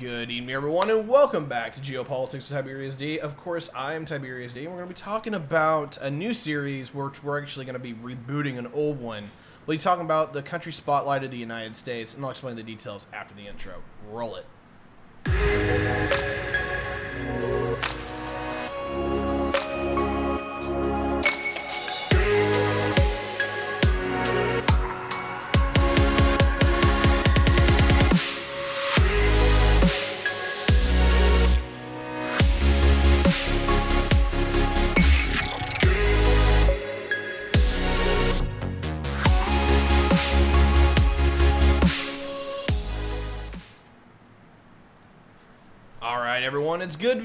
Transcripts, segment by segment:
Good evening, everyone, and welcome back to Geopolitics with Tyberius D. Of course, I am Tyberius D, and we're going to be talking about a new series, which we're actually going to be rebooting an old one. We'll be talking about the country spotlight of the United States, and I'll explain the details after the intro. Roll it.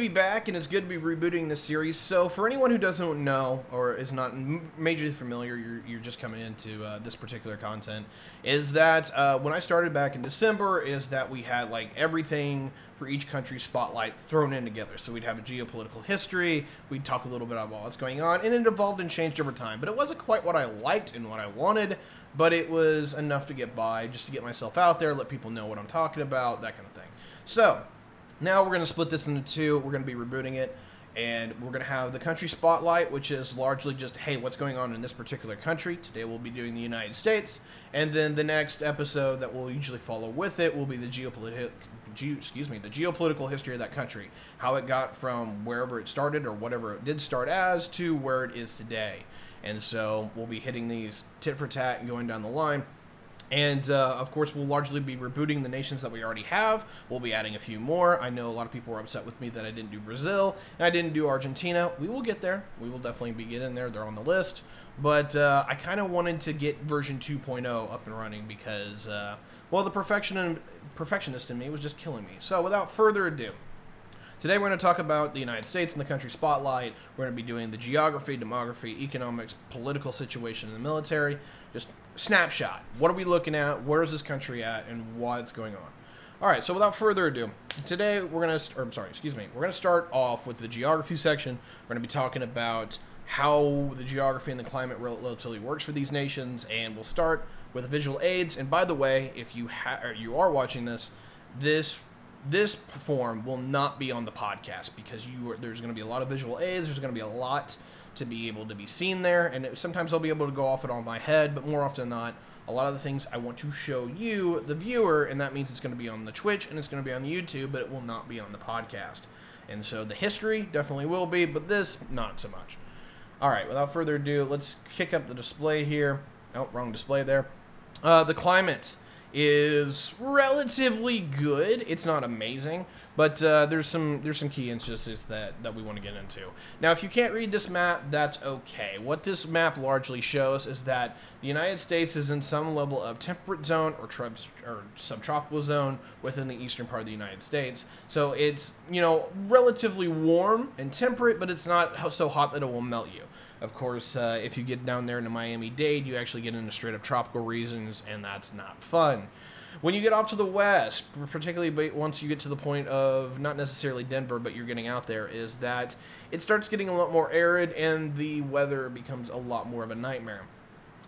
Back, and it's good to be rebooting this series. So, for anyone who doesn't know or is not majorly familiar, you're, you're just coming into uh, this particular content, is that uh, when I started back in December, is that we had like everything for each country's spotlight thrown in together. So we'd have a geopolitical history, we'd talk a little bit about what's going on, and it evolved and changed over time. But it wasn't quite what I liked and what I wanted, but it was enough to get by, just to get myself out there, let people know what I'm talking about, that kind of thing. So, now we're going to split this into two. We're going to be rebooting it, and we're going to have the country spotlight, which is largely just, hey, what's going on in this particular country? Today we'll be doing the United States, and then the next episode that will usually follow with it will be the geopolitical. Ge- excuse me, the geopolitical history of that country, how it got from wherever it started or whatever it did start as to where it is today. And so we'll be hitting these tit for tat and going down the line. And uh, of course, we'll largely be rebooting the nations that we already have. We'll be adding a few more. I know a lot of people were upset with me that I didn't do Brazil and I didn't do Argentina. We will get there. We will definitely be getting there. They're on the list. But uh, I kind of wanted to get version 2.0 up and running because, uh, well, the perfection perfectionist in me was just killing me. So without further ado, Today we're going to talk about the United States and the country spotlight. We're going to be doing the geography, demography, economics, political situation in the military. Just snapshot. What are we looking at? Where is this country at? And what's going on? All right, so without further ado, today we're going to, or I'm sorry, excuse me, we're going to start off with the geography section. We're going to be talking about how the geography and the climate relatively works for these nations, and we'll start with visual aids. And by the way, if you ha- you are watching this, this this form will not be on the podcast because you are, there's going to be a lot of visual aids. There's going to be a lot to be able to be seen there, and it, sometimes I'll be able to go off it on my head, but more often than not, a lot of the things I want to show you, the viewer, and that means it's going to be on the Twitch and it's going to be on the YouTube, but it will not be on the podcast. And so the history definitely will be, but this not so much. All right, without further ado, let's kick up the display here. Oh, wrong display there. Uh, the climate is relatively good. It's not amazing, but uh, there's some there's some key instances that that we want to get into. Now, if you can't read this map, that's okay. What this map largely shows is that the United States is in some level of temperate zone or, or subtropical zone within the eastern part of the United States. So it's you know relatively warm and temperate, but it's not so hot that it will melt you. Of course, uh, if you get down there into Miami Dade, you actually get into straight up tropical regions, and that's not fun. When you get off to the west, particularly once you get to the point of not necessarily Denver, but you're getting out there, is that it starts getting a lot more arid and the weather becomes a lot more of a nightmare.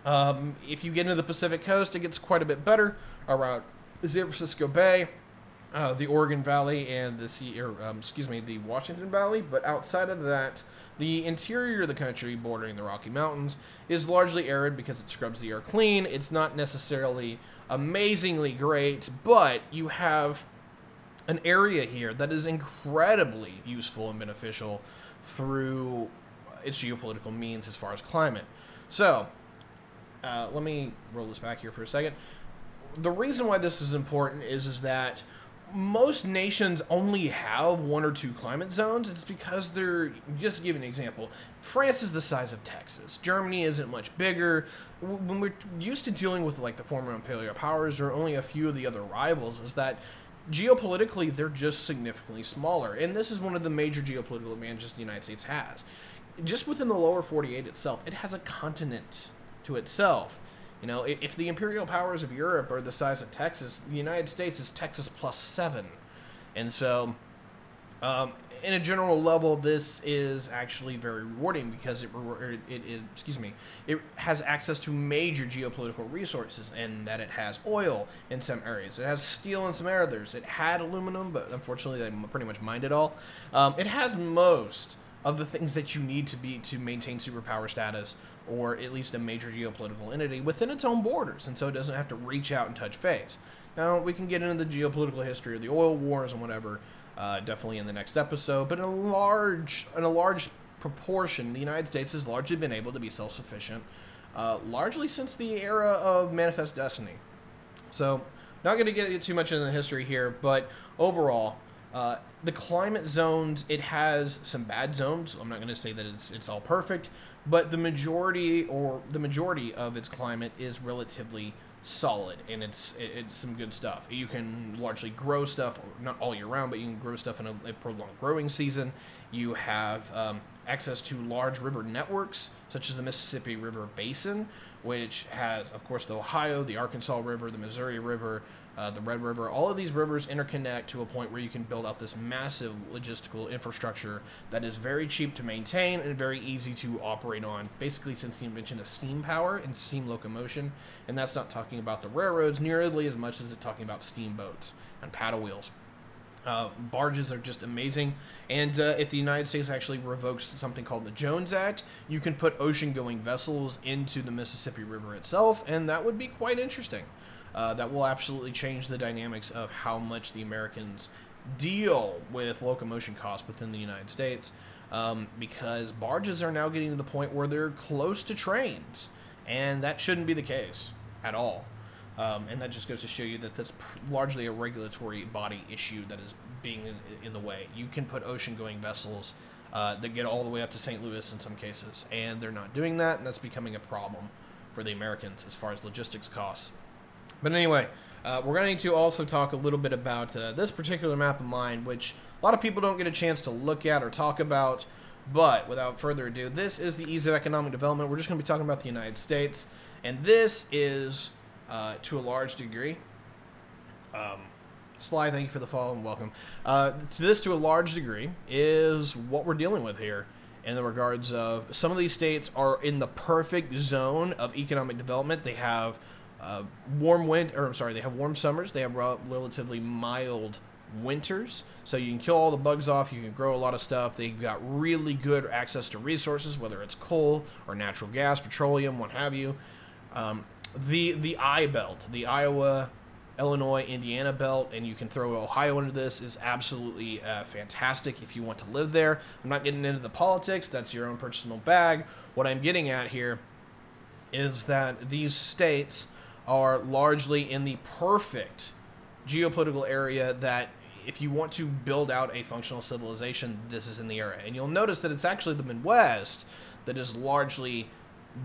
Um, if you get into the Pacific coast, it gets quite a bit better around San Francisco Bay, uh, the Oregon Valley, and the um, excuse me, the Washington Valley. But outside of that, the interior of the country, bordering the Rocky Mountains, is largely arid because it scrubs the air clean. It's not necessarily amazingly great, but you have an area here that is incredibly useful and beneficial through its geopolitical means as far as climate. So, uh, let me roll this back here for a second. The reason why this is important is is that most nations only have one or two climate zones. It's because they're just to give an example. France is the size of Texas. Germany isn't much bigger. When we're used to dealing with like the former imperial powers or only a few of the other rivals, is that geopolitically they're just significantly smaller. And this is one of the major geopolitical advantages the United States has. Just within the lower 48 itself, it has a continent to itself. You know, if the imperial powers of Europe are the size of Texas, the United States is Texas plus seven. And so Um, in a general level, this is actually very rewarding because it, it, it, excuse me, it has access to major geopolitical resources, and that it has oil in some areas, it has steel in some others, it had aluminum, but unfortunately they pretty much mined it all. Um, it has most of the things that you need to be to maintain superpower status or at least a major geopolitical entity within its own borders, and so it doesn't have to reach out and touch face. Now we can get into the geopolitical history of the oil wars and whatever, uh, definitely in the next episode. But in a large, in a large proportion, the United States has largely been able to be self-sufficient, uh, largely since the era of Manifest Destiny. So, not going to get too much into the history here, but overall, uh, the climate zones, it has some bad zones. I'm not going to say that it's it's all perfect, but the majority or the majority of its climate is relatively solid and it's it's some good stuff. You can largely grow stuff not all year round, but you can grow stuff in a, a prolonged growing season. You have um, access to large river networks such as the Mississippi River Basin, which has, of course, the Ohio, the Arkansas River, the Missouri River, uh, the Red River. All of these rivers interconnect to a point where you can build out this massive logistical infrastructure that is very cheap to maintain and very easy to operate on. Basically, since the invention of steam power and steam locomotion, and that's not talking about the railroads nearly as much as it's talking about steamboats and paddle wheels. Uh, barges are just amazing. And uh, if the United States actually revokes something called the Jones Act, you can put ocean going vessels into the Mississippi River itself, and that would be quite interesting. Uh, that will absolutely change the dynamics of how much the Americans deal with locomotion costs within the United States um, because barges are now getting to the point where they're close to trains, and that shouldn't be the case at all. Um, and that just goes to show you that that's largely a regulatory body issue that is being in, in the way. You can put ocean going vessels uh, that get all the way up to St. Louis in some cases, and they're not doing that, and that's becoming a problem for the Americans as far as logistics costs. But anyway, uh, we're going to need to also talk a little bit about uh, this particular map of mine, which a lot of people don't get a chance to look at or talk about. But without further ado, this is the ease of economic development. We're just going to be talking about the United States. And this is, uh, to a large degree, um, Sly, thank you for the follow and welcome. Uh, to this, to a large degree, is what we're dealing with here in the regards of some of these states are in the perfect zone of economic development. They have uh, warm wind, or I'm sorry, they have warm summers. They have relatively mild winters, so you can kill all the bugs off. You can grow a lot of stuff. They've got really good access to resources, whether it's coal or natural gas, petroleum, what have you. Um, the the I belt, the Iowa, Illinois, Indiana belt, and you can throw Ohio into this is absolutely uh, fantastic if you want to live there. I'm not getting into the politics. That's your own personal bag. What I'm getting at here is that these states are largely in the perfect geopolitical area that if you want to build out a functional civilization, this is in the area. And you'll notice that it's actually the Midwest that is largely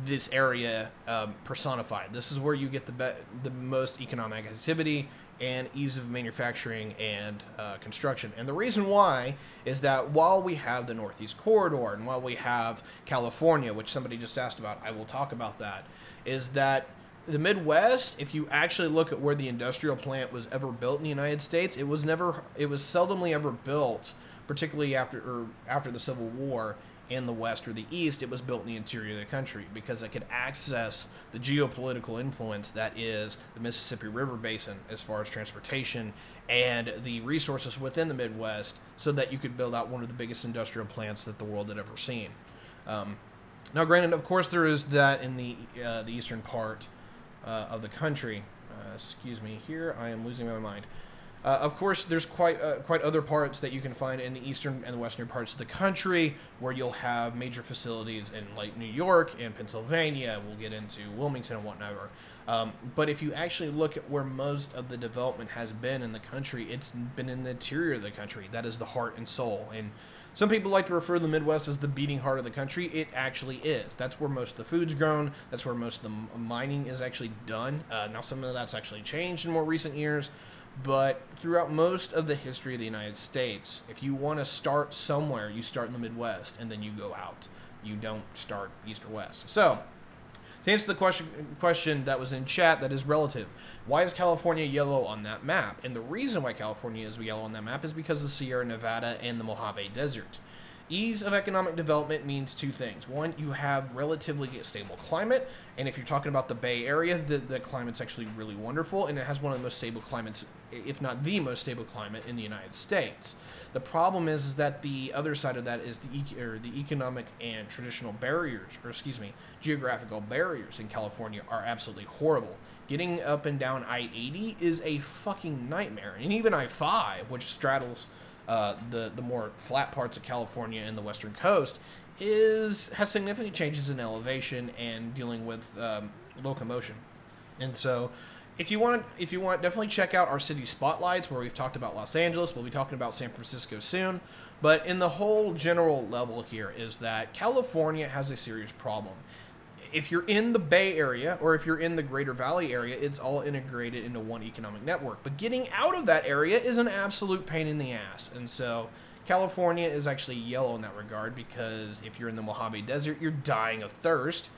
this area um, personified. This is where you get the be- the most economic activity and ease of manufacturing and uh, construction. And the reason why is that while we have the Northeast Corridor and while we have California, which somebody just asked about, I will talk about that, is that the Midwest, if you actually look at where the industrial plant was ever built in the United States, it was never, it was seldomly ever built, particularly after or after the Civil War in the West or the East. It was built in the interior of the country because it could access the geopolitical influence that is the Mississippi River Basin as far as transportation and the resources within the Midwest, so that you could build out one of the biggest industrial plants that the world had ever seen. Um, now, granted, of course, there is that in the uh, the eastern part of the country. Uh, excuse me, here I am losing my mind. Uh, of course, there's quite uh, quite other parts that you can find in the eastern and the western parts of the country where you'll have major facilities in like New York and Pennsylvania. We'll get into Wilmington and whatnot. Um, but if you actually look at where most of the development has been in the country, it's been in the interior of the country. That is the heart and soul. And some people like to refer to the Midwest as the beating heart of the country. It actually is. That's where most of the food's grown. That's where most of the mining is actually done. Uh, now, some of that's actually changed in more recent years, but throughout most of the history of the United States, if you want to start somewhere, you start in the Midwest and then you go out. You don't start east or west. So, To answer the question question that was in chat, that is relative. Why is California yellow on that map? And the reason why California is yellow on that map is because of the Sierra Nevada and the Mojave Desert. Ease of economic development means two things. One, you have relatively stable climate, and if you're talking about the Bay Area, the, the climate's actually really wonderful, and it has one of the most stable climates, if not the most stable climate in the United States. The problem is, is that the other side of that is the or the economic and traditional barriers, or excuse me, geographical barriers in California are absolutely horrible. Getting up and down I-80 is a fucking nightmare, and even I-5, which straddles uh, the the more flat parts of California and the western coast is has significant changes in elevation and dealing with um, locomotion. And so, if you want, if you want, definitely check out our city spotlights where we've talked about Los Angeles. We'll be talking about San Francisco soon. But in the whole general level here is that California has a serious problem if you're in the Bay Area or if you're in the Greater Valley area, it's all integrated into one economic network. But getting out of that area is an absolute pain in the ass. And so California is actually yellow in that regard because if you're in the Mojave Desert, you're dying of thirst.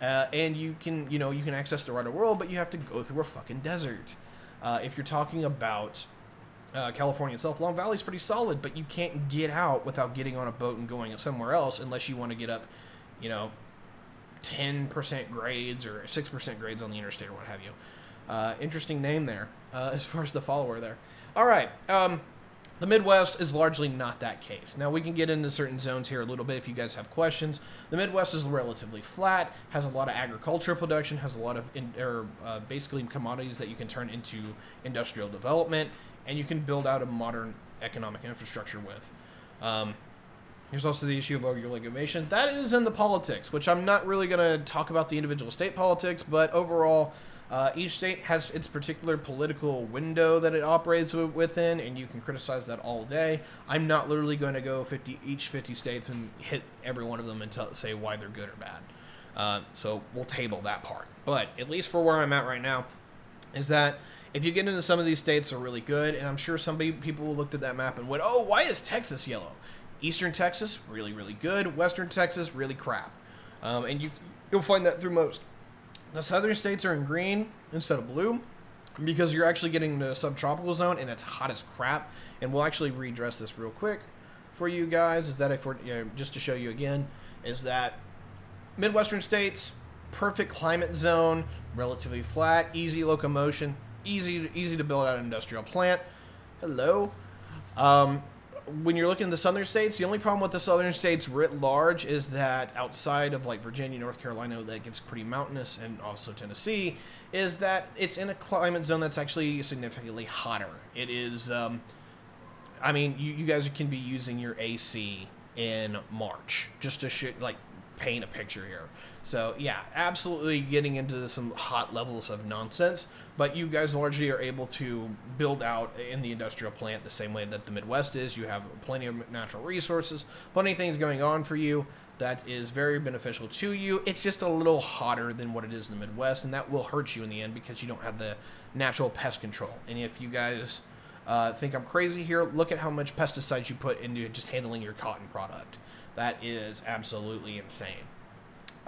Uh, and you can, you know, you can access the right world, but you have to go through a fucking desert. Uh, if you're talking about uh, California itself, Long Valley is pretty solid, but you can't get out without getting on a boat and going somewhere else unless you want to get up, you know, 10% grades or 6% grades on the interstate or what have you. Uh, interesting name there uh, as far as the follower there. All right. Um, the Midwest is largely not that case. Now, we can get into certain zones here a little bit if you guys have questions. The Midwest is relatively flat, has a lot of agricultural production, has a lot of in, or, uh, basically commodities that you can turn into industrial development, and you can build out a modern economic infrastructure with. Um, there's also the issue of overregulation. That is in the politics, which I'm not really going to talk about the individual state politics, but overall, uh, each state has its particular political window that it operates within, and you can criticize that all day. I'm not literally going to go 50 each 50 states and hit every one of them and tell, say why they're good or bad. Uh, so we'll table that part. But at least for where I'm at right now, is that if you get into some of these states are really good, and I'm sure some people looked at that map and went, "Oh, why is Texas yellow?" Eastern Texas, really, really good. Western Texas, really crap. Um, and you, you'll find that through most. The southern states are in green instead of blue because you're actually getting the subtropical zone and it's hot as crap. And we'll actually redress this real quick for you guys. Is that if we're, you know, just to show you again, is that Midwestern states, perfect climate zone, relatively flat, easy locomotion, easy easy to build out an industrial plant. Hello. Um, when you're looking at the southern states, the only problem with the southern states writ large is that outside of like Virginia, North Carolina, that gets pretty mountainous, and also Tennessee, is that it's in a climate zone that's actually significantly hotter. It is, um, I mean, you, you guys can be using your AC in March just to sh- like paint a picture here. So yeah, absolutely getting into some hot levels of nonsense. But you guys largely are able to build out in the industrial plant the same way that the Midwest is. You have plenty of natural resources, plenty of things going on for you that is very beneficial to you. It's just a little hotter than what it is in the Midwest, and that will hurt you in the end because you don't have the natural pest control. And if you guys uh, think I'm crazy here, look at how much pesticides you put into just handling your cotton product. That is absolutely insane.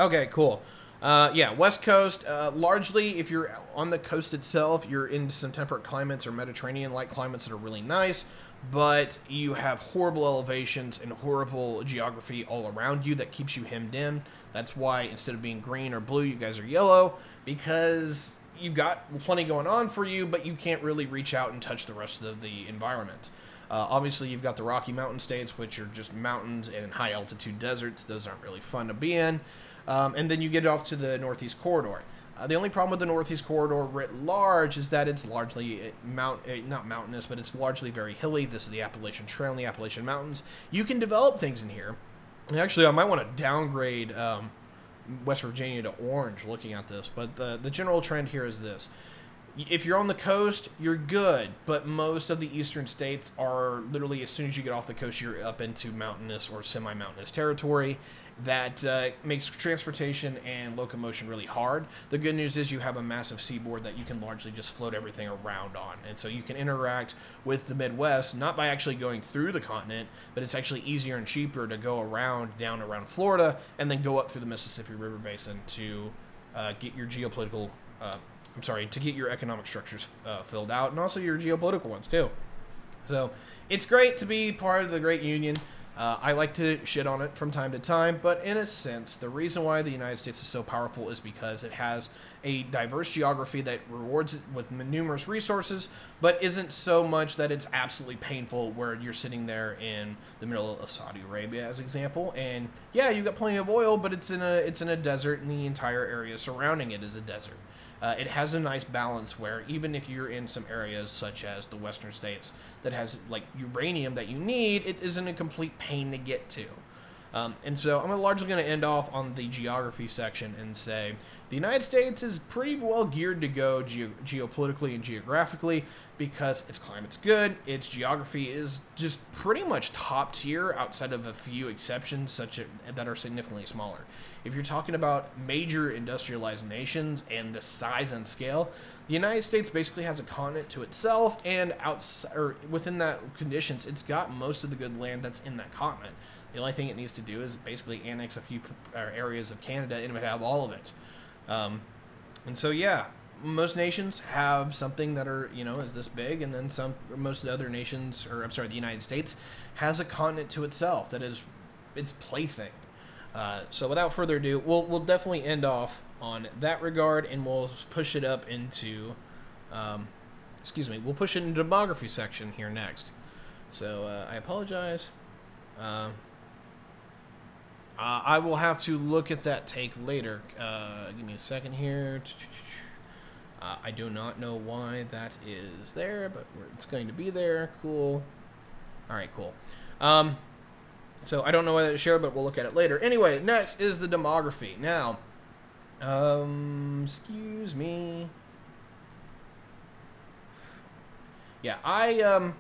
Okay, cool. Uh, yeah, West Coast, uh, largely, if you're on the coast itself, you're in some temperate climates or Mediterranean like climates that are really nice, but you have horrible elevations and horrible geography all around you that keeps you hemmed in. That's why instead of being green or blue, you guys are yellow because you've got plenty going on for you, but you can't really reach out and touch the rest of the environment. Uh, obviously, you've got the Rocky Mountain states, which are just mountains and high altitude deserts. Those aren't really fun to be in. Um, and then you get off to the Northeast Corridor. Uh, the only problem with the Northeast Corridor writ large is that it's largely uh, mount, uh, not mountainous, but it's largely very hilly. This is the Appalachian Trail and the Appalachian Mountains. You can develop things in here. And actually, I might want to downgrade um, West Virginia to orange looking at this, but the, the general trend here is this if you're on the coast, you're good, but most of the eastern states are literally as soon as you get off the coast, you're up into mountainous or semi mountainous territory. That uh, makes transportation and locomotion really hard. The good news is you have a massive seaboard that you can largely just float everything around on. And so you can interact with the Midwest, not by actually going through the continent, but it's actually easier and cheaper to go around down around Florida and then go up through the Mississippi River Basin to uh, get your geopolitical. Uh, I'm sorry, to get your economic structures uh, filled out, and also your geopolitical ones too. So it's great to be part of the Great Union. Uh, I like to shit on it from time to time, but in a sense, the reason why the United States is so powerful is because it has a diverse geography that rewards it with numerous resources, but isn't so much that it's absolutely painful where you're sitting there in the middle of Saudi Arabia, as example, and yeah, you got plenty of oil, but it's in a it's in a desert, and the entire area surrounding it is a desert. Uh, it has a nice balance where even if you're in some areas such as the western states that has like uranium that you need, it isn't a complete pain to get to. Um, and so I'm largely going to end off on the geography section and say the United States is pretty well geared to go ge- geopolitically and geographically because its climate's good, its geography is just pretty much top tier outside of a few exceptions such a, that are significantly smaller. If you're talking about major industrialized nations and the size and scale, the United States basically has a continent to itself, and outside or within that conditions, it's got most of the good land that's in that continent. The only thing it needs to do is basically annex a few areas of Canada, and it would have all of it. Um, and so, yeah, most nations have something that are you know is this big, and then some. Most other nations, or I'm sorry, the United States has a continent to itself that is its plaything. Uh, so, without further ado, we'll we'll definitely end off on that regard, and we'll push it up into. Um, excuse me, we'll push it into demography section here next. So uh, I apologize. Uh, uh, I will have to look at that take later. Uh, give me a second here. Uh, I do not know why that is there, but it's going to be there. Cool. All right, cool. Um, so I don't know whether to share, but we'll look at it later. Anyway, next is the demography. Now, um, excuse me. Yeah, I um,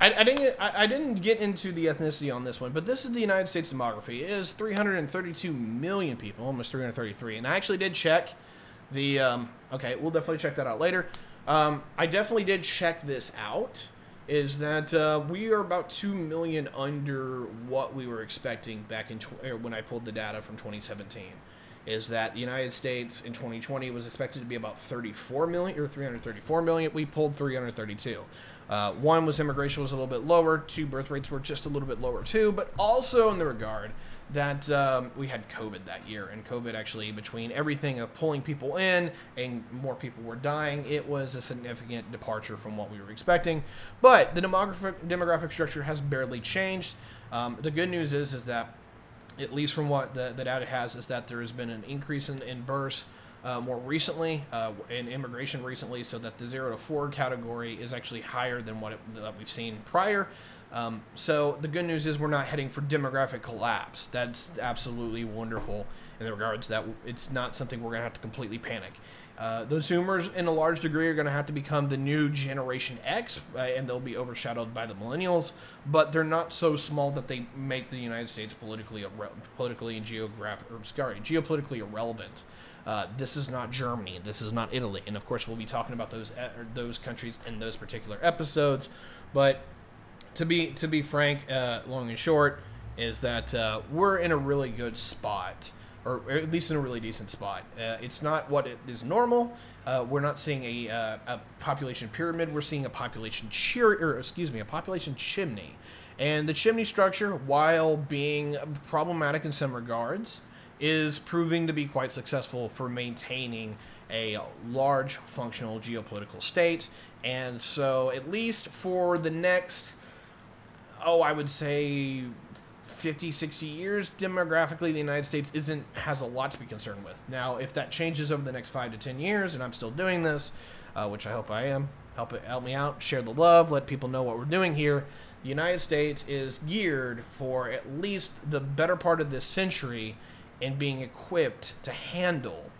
I, I didn't I, I, didn't get into the ethnicity on this one, but this is the United States demography. It is 332 million people, almost 333, and I actually did check the. Um, okay, we'll definitely check that out later. Um, I definitely did check this out. Is that uh, we are about two million under what we were expecting back in tw- when I pulled the data from 2017 is that the United States in 2020 was expected to be about 34 million or 334 million. We pulled 332. Uh, one was immigration was a little bit lower. Two birth rates were just a little bit lower too, but also in the regard that um, we had COVID that year, and COVID actually between everything of pulling people in and more people were dying, it was a significant departure from what we were expecting. But the demographic demographic structure has barely changed. Um, the good news is is that at least from what the, the data has, is that there has been an increase in, in births uh, more recently uh, in immigration recently, so that the zero to four category is actually higher than what it, that we've seen prior. Um, so the good news is we're not heading for demographic collapse. That's absolutely wonderful in the regards that it's not something we're going to have to completely panic. Uh, the Zoomers, in a large degree, are going to have to become the new Generation X, uh, and they'll be overshadowed by the Millennials. But they're not so small that they make the United States politically, politically and geographic, or, sorry, geopolitically irrelevant. Uh, this is not Germany. This is not Italy, and of course, we'll be talking about those uh, those countries in those particular episodes. But to be to be frank, uh, long and short, is that uh, we're in a really good spot or at least in a really decent spot. Uh, it's not what is normal. Uh, we're not seeing a, a, population pyramid. We're seeing a population cheer, or excuse me, a population chimney. And the chimney structure, while being problematic in some regards, is proving to be quite successful for maintaining a large functional geopolitical state. And so, at least for the next, oh, I would say 50, 60 years, demographically, the United States isn't has a lot to be concerned with. Now, if that changes over the next five to 10 years, and I'm still doing this, uh, which I hope I am, help it help me out, share the love, let people know what we're doing here. The United States is geared for at least the better part of this century in being equipped to handle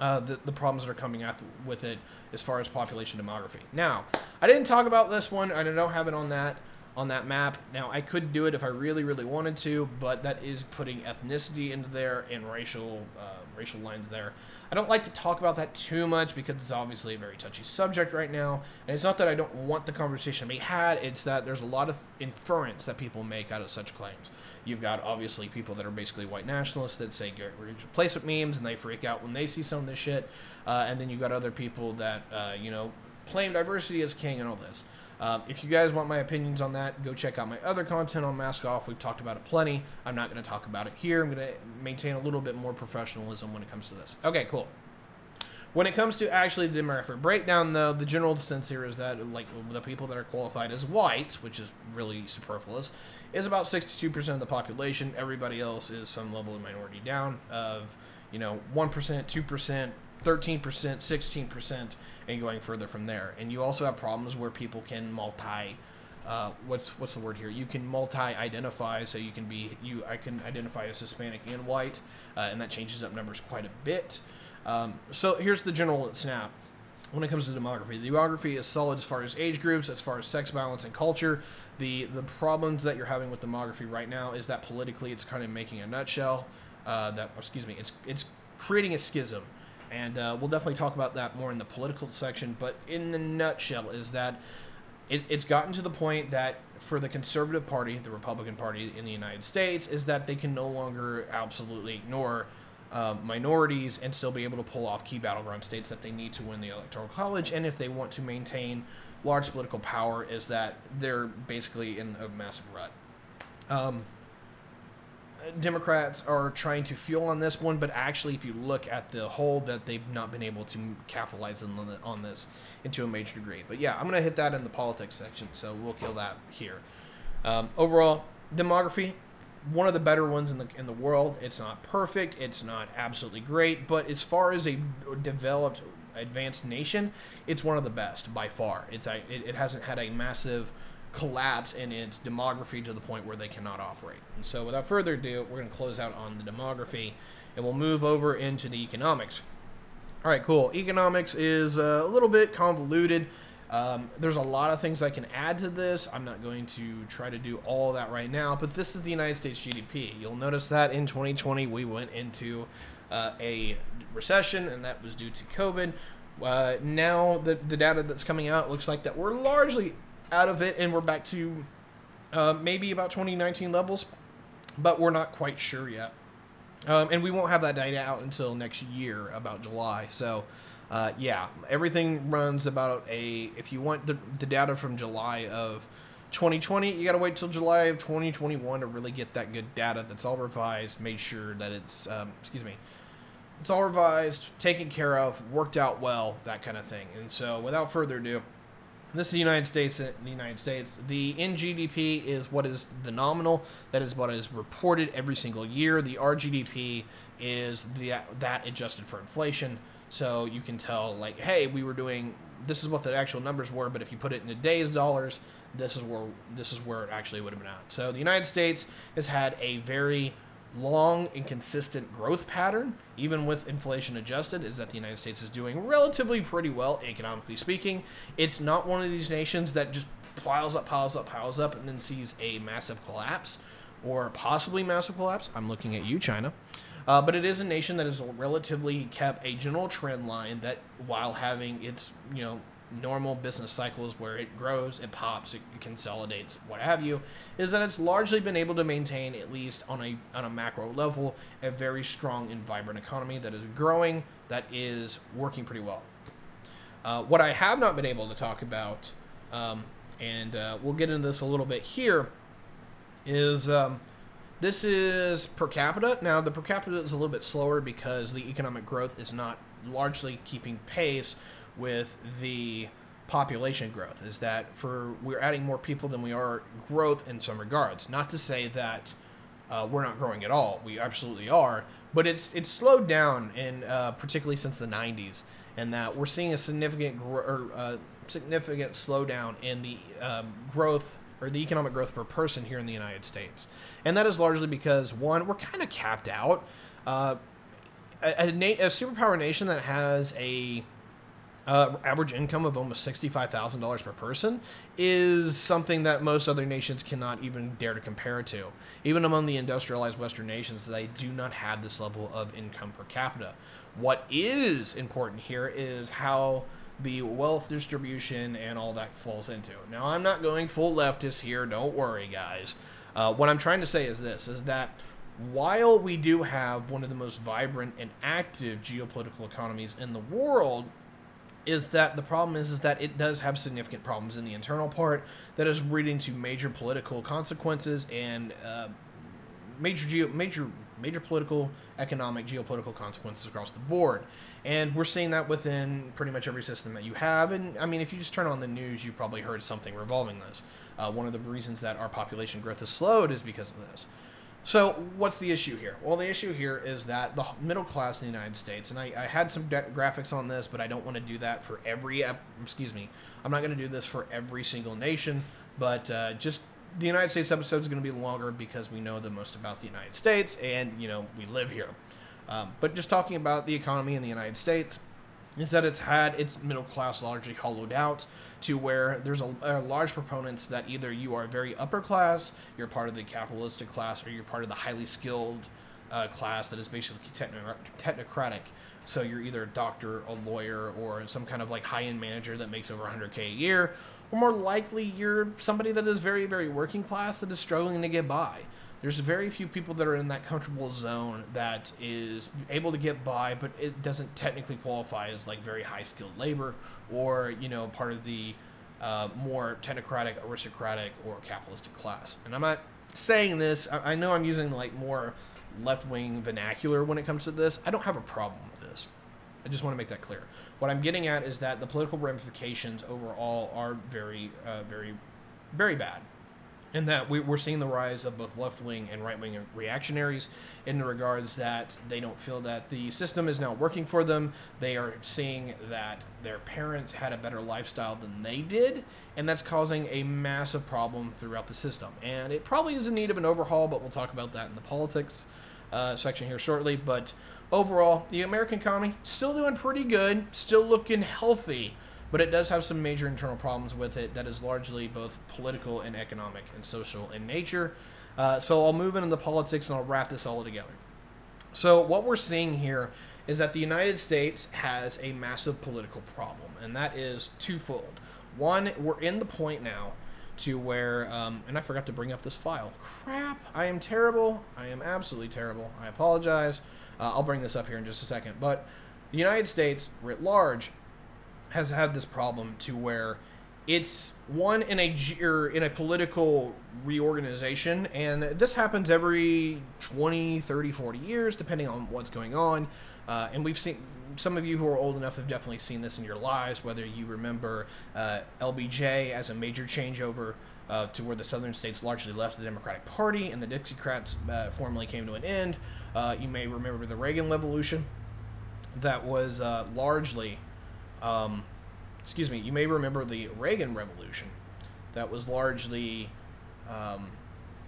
uh, the, the problems that are coming up with it as far as population demography. Now, I didn't talk about this one. and I don't have it on that on that map. Now, I could do it if I really, really wanted to, but that is putting ethnicity into there and racial uh, racial lines there. I don't like to talk about that too much because it's obviously a very touchy subject right now. And it's not that I don't want the conversation to be had, it's that there's a lot of inference that people make out of such claims. You've got obviously people that are basically white nationalists that say get replacement memes and they freak out when they see some of this shit. Uh, and then you've got other people that, uh, you know, claim diversity as king and all this. Um, if you guys want my opinions on that, go check out my other content on Mask Off. We've talked about it plenty. I'm not going to talk about it here. I'm going to maintain a little bit more professionalism when it comes to this. Okay, cool. When it comes to actually the demographic breakdown, though, the general sense here is that like the people that are qualified as white, which is really superfluous, is about 62% of the population. Everybody else is some level of minority down of, you know, 1%, 2%, 13%, 16%, and going further from there. And you also have problems where people can multi. Uh, what's what's the word here? You can multi-identify, so you can be you. I can identify as Hispanic and white, uh, and that changes up numbers quite a bit. Um, so here's the general snap. When it comes to demography, the demography is solid as far as age groups, as far as sex balance and culture. The the problems that you're having with demography right now is that politically, it's kind of making a nutshell. Uh, that excuse me, it's it's creating a schism and uh, we'll definitely talk about that more in the political section. But in the nutshell, is that it, it's gotten to the point that for the conservative party, the Republican Party in the United States, is that they can no longer absolutely ignore uh, minorities and still be able to pull off key battleground states that they need to win the electoral college. And if they want to maintain large political power, is that they're basically in a massive rut. Um, Democrats are trying to fuel on this one, but actually, if you look at the whole, that they've not been able to capitalize on, the, on this into a major degree. But yeah, I'm going to hit that in the politics section, so we'll kill that here. Um, overall, demography, one of the better ones in the in the world. It's not perfect, it's not absolutely great, but as far as a developed, advanced nation, it's one of the best by far. It's it, it hasn't had a massive collapse in its demography to the point where they cannot operate. And so, without further ado, we're going to close out on the demography and we'll move over into the economics. All right, cool. Economics is a little bit convoluted. Um, there's a lot of things I can add to this. I'm not going to try to do all that right now, but this is the United States GDP. You'll notice that in 2020 we went into uh, a recession, and that was due to COVID. Uh, now the, the data that's coming out looks like that we're largely out of it and we're back to uh, maybe about 2019 levels, but we're not quite sure yet. Um, and we won't have that data out until next year, about July. So, uh, yeah, everything runs about a. If you want the, the data from July of 2020, you got to wait till July of 2021 to really get that good data that's all revised, made sure that it's, um, excuse me, it's all revised, taken care of, worked out well, that kind of thing. And so, without further ado, this is the United States. Uh, the United States. The NGDP is what is the nominal. That is what is reported every single year. The RGDP is the that adjusted for inflation. So you can tell, like, hey, we were doing. This is what the actual numbers were, but if you put it in today's dollars, this is where this is where it actually would have been at. So the United States has had a very long and consistent growth pattern, even with inflation adjusted, is that the United States is doing relatively pretty well, economically speaking. It's not one of these nations that just piles up, piles up, piles up, and then sees a massive collapse or possibly massive collapse. I'm looking at you, China. Uh, but it is a nation that has relatively kept a general trend line that while having its, you know, normal business cycles where it grows, it pops, it consolidates, what have you, is that it's largely been able to maintain, at least on a on a macro level, a very strong and vibrant economy that is growing, that is working pretty well. Uh, what I have not been able to talk about, um, and uh, we'll get into this a little bit here, is um, this is per capita. Now the per capita is a little bit slower because the economic growth is not largely keeping pace with the population growth is that for we're adding more people than we are growth in some regards. Not to say that uh, we're not growing at all we absolutely are but it's it's slowed down in uh, particularly since the 90s and that we're seeing a significant gro- or uh, significant slowdown in the um, growth or the economic growth per person here in the United States. And that is largely because one we're kind of capped out. Uh, a, a, na- a superpower nation that has a uh, average income of almost $65,000 per person is something that most other nations cannot even dare to compare to. Even among the industrialized Western nations, they do not have this level of income per capita. What is important here is how the wealth distribution and all that falls into. Now, I'm not going full leftist here, don't worry, guys. Uh, what I'm trying to say is this is that while we do have one of the most vibrant and active geopolitical economies in the world, is that the problem is is that it does have significant problems in the internal part that is leading to major political consequences and uh, major geo major major political, economic, geopolitical consequences across the board. And we're seeing that within pretty much every system that you have. And I mean, if you just turn on the news, you've probably heard something revolving this. Uh, one of the reasons that our population growth has slowed is because of this. So, what's the issue here? Well, the issue here is that the middle class in the United States, and I, I had some graphics on this, but I don't want to do that for every, excuse me, I'm not going to do this for every single nation, but uh, just the United States episode is going to be longer because we know the most about the United States, and, you know, we live here. Um, but just talking about the economy in the United States, is that it's had its middle class largely hollowed out to where there's a, a, large proponents that either you are very upper class, you're part of the capitalistic class, or you're part of the highly skilled uh, class that is basically techno- technocratic. So you're either a doctor, a lawyer, or some kind of like high-end manager that makes over 100k a year, or more likely you're somebody that is very, very working class that is struggling to get by there's very few people that are in that comfortable zone that is able to get by, but it doesn't technically qualify as like very high skilled labor or you know part of the uh, more technocratic, aristocratic, or capitalistic class. And I'm not saying this. I, know I'm using like more left wing vernacular when it comes to this. I don't have a problem with this. I just want to make that clear. What I'm getting at is that the political ramifications overall are very, uh, very, very bad in that we, are seeing the rise of both left wing and right wing reactionaries in the regards that they don't feel that the system is now working for them. They are seeing that their parents had a better lifestyle than they did, and that's causing a massive problem throughout the system. And it probably is in need of an overhaul, but we'll talk about that in the politics uh, section here shortly. But overall, the American economy still doing pretty good, still looking healthy but it does have some major internal problems with it that is largely both political and economic and social in nature. Uh, so I'll move into the politics and I'll wrap this all together. So what we're seeing here is that the United States has a massive political problem, and that is twofold. One, we're in the point now to where, um, and I forgot to bring up this file. Crap, I am terrible. I am absolutely terrible. I apologize. Uh, I'll bring this up here in just a second. But the United States, writ large, has had this problem to where it's one in a or in a political reorganization and this happens every 20 30 40 years depending on what's going on. Uh, and we've seen some of you who are old enough have definitely seen this in your lives whether you remember uh, lbj as a major changeover uh, to where the southern states largely left the democratic party and the dixiecrats uh, formally came to an end. Uh, you may remember the reagan revolution. That was uh, largely um, excuse me, you may remember the Reagan Revolution. That was largely um,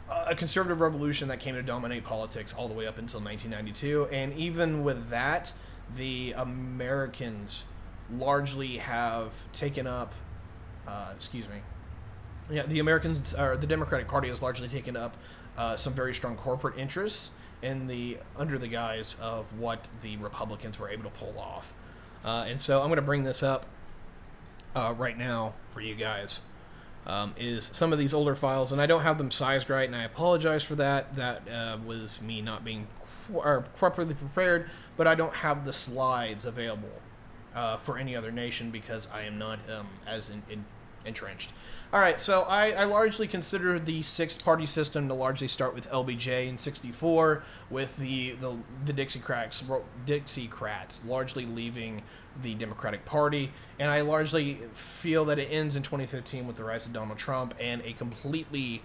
a conservative revolution that came to dominate politics all the way up until 1992. And even with that, the Americans largely have taken up, uh, excuse me, yeah, the Americans or the Democratic Party has largely taken up uh, some very strong corporate interests in the under the guise of what the Republicans were able to pull off. Uh, and so I'm going to bring this up uh, right now for you guys. Um, is some of these older files, and I don't have them sized right, and I apologize for that. That uh, was me not being qu- properly prepared, but I don't have the slides available uh, for any other nation because I am not um, as in, in entrenched. All right, so I, I largely consider the sixth party system to largely start with LBJ in '64, with the the, the Dixiecrats, Dixiecrats largely leaving the Democratic Party, and I largely feel that it ends in 2015 with the rise of Donald Trump and a completely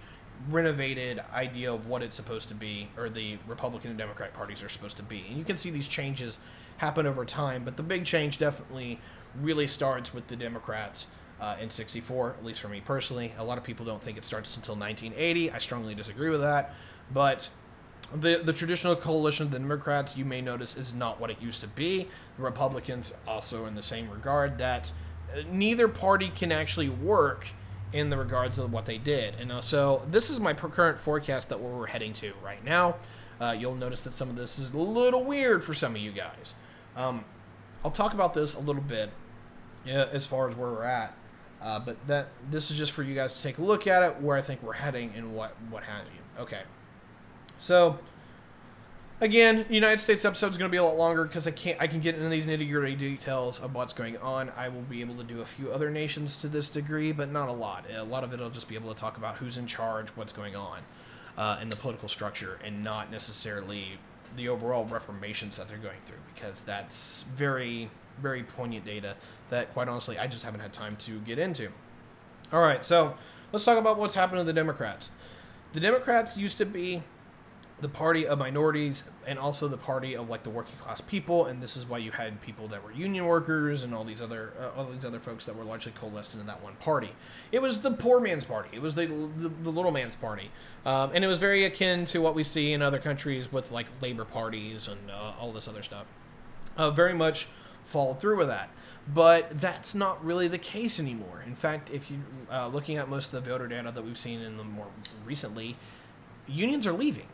renovated idea of what it's supposed to be, or the Republican and Democratic parties are supposed to be. And you can see these changes happen over time, but the big change definitely really starts with the Democrats uh, in 64, at least for me personally. A lot of people don't think it starts until 1980. I strongly disagree with that. But the the traditional coalition of the Democrats, you may notice, is not what it used to be. The Republicans also in the same regard that uh, neither party can actually work in the regards of what they did. And uh, so this is my current forecast that we're heading to right now. Uh, you'll notice that some of this is a little weird for some of you guys. Um, I'll talk about this a little bit yeah, as far as where we're at. Uh, but that this is just for you guys to take a look at it, where I think we're heading, and what what have you. Okay. So, again, United States episode is going to be a lot longer because I can't. I can get into these nitty gritty details of what's going on. I will be able to do a few other nations to this degree, but not a lot. A lot of it, I'll just be able to talk about who's in charge, what's going on, uh, in the political structure, and not necessarily the overall reformations that they're going through, because that's very, very poignant data that, quite honestly, I just haven't had time to get into. All right, so let's talk about what's happened to the Democrats. The Democrats used to be the party of minorities and also the party of like the working class people and this is why you had people that were union workers and all these other uh, all these other folks that were largely coalesced into that one party it was the poor man's party it was the the, the little man's party um, and it was very akin to what we see in other countries with like labor parties and uh, all this other stuff uh, very much followed through with that. But that's not really the case anymore. In fact if you uh, looking at most of the voter data that we've seen in the more recently unions are leaving.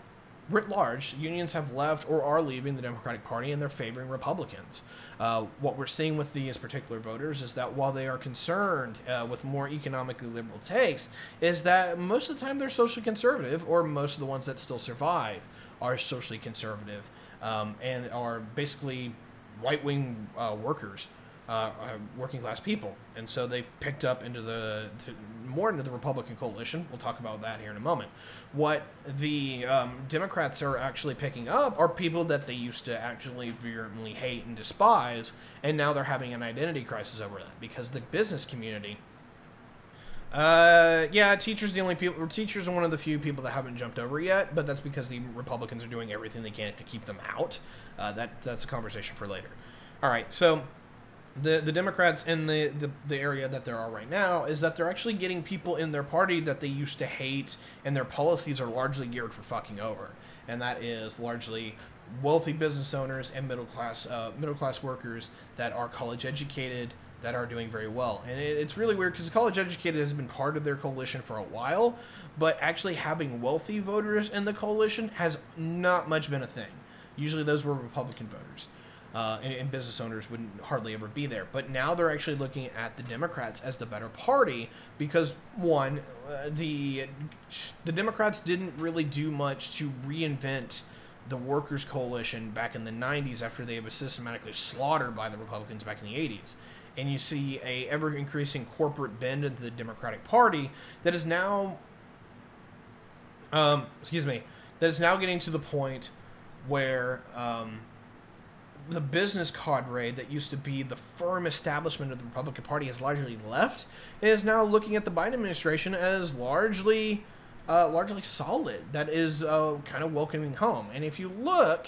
Writ large, unions have left or are leaving the Democratic Party and they're favoring Republicans. Uh, what we're seeing with these particular voters is that while they are concerned uh, with more economically liberal takes, is that most of the time they're socially conservative, or most of the ones that still survive are socially conservative um, and are basically right wing uh, workers uh, uh, working class people, and so they picked up into the, more into the Republican coalition. We'll talk about that here in a moment. What the um, Democrats are actually picking up are people that they used to actually virulently hate and despise, and now they're having an identity crisis over that because the business community. Uh, yeah, teachers the only people. Teachers are one of the few people that haven't jumped over yet, but that's because the Republicans are doing everything they can to keep them out. Uh, that that's a conversation for later. All right, so the the Democrats in the, the the area that there are right now is that they're actually getting people in their party that they used to hate, and their policies are largely geared for fucking over, and that is largely wealthy business owners and middle class uh, middle class workers that are college educated that are doing very well. And it, it's really weird because college educated has been part of their coalition for a while, but actually having wealthy voters in the coalition has not much been a thing. Usually those were Republican voters uh, and, and, business owners wouldn't hardly ever be there. But now they're actually looking at the Democrats as the better party because one, uh, the the Democrats didn't really do much to reinvent the workers' coalition back in the 90s after they were systematically slaughtered by the Republicans back in the 80s. And you see a ever increasing corporate bend of the Democratic Party that is now, um, excuse me, that is now getting to the point where um, the business cadre that used to be the firm establishment of the Republican Party has largely left and is now looking at the Biden administration as largely uh, largely solid. That is uh, kind of welcoming home. And if you look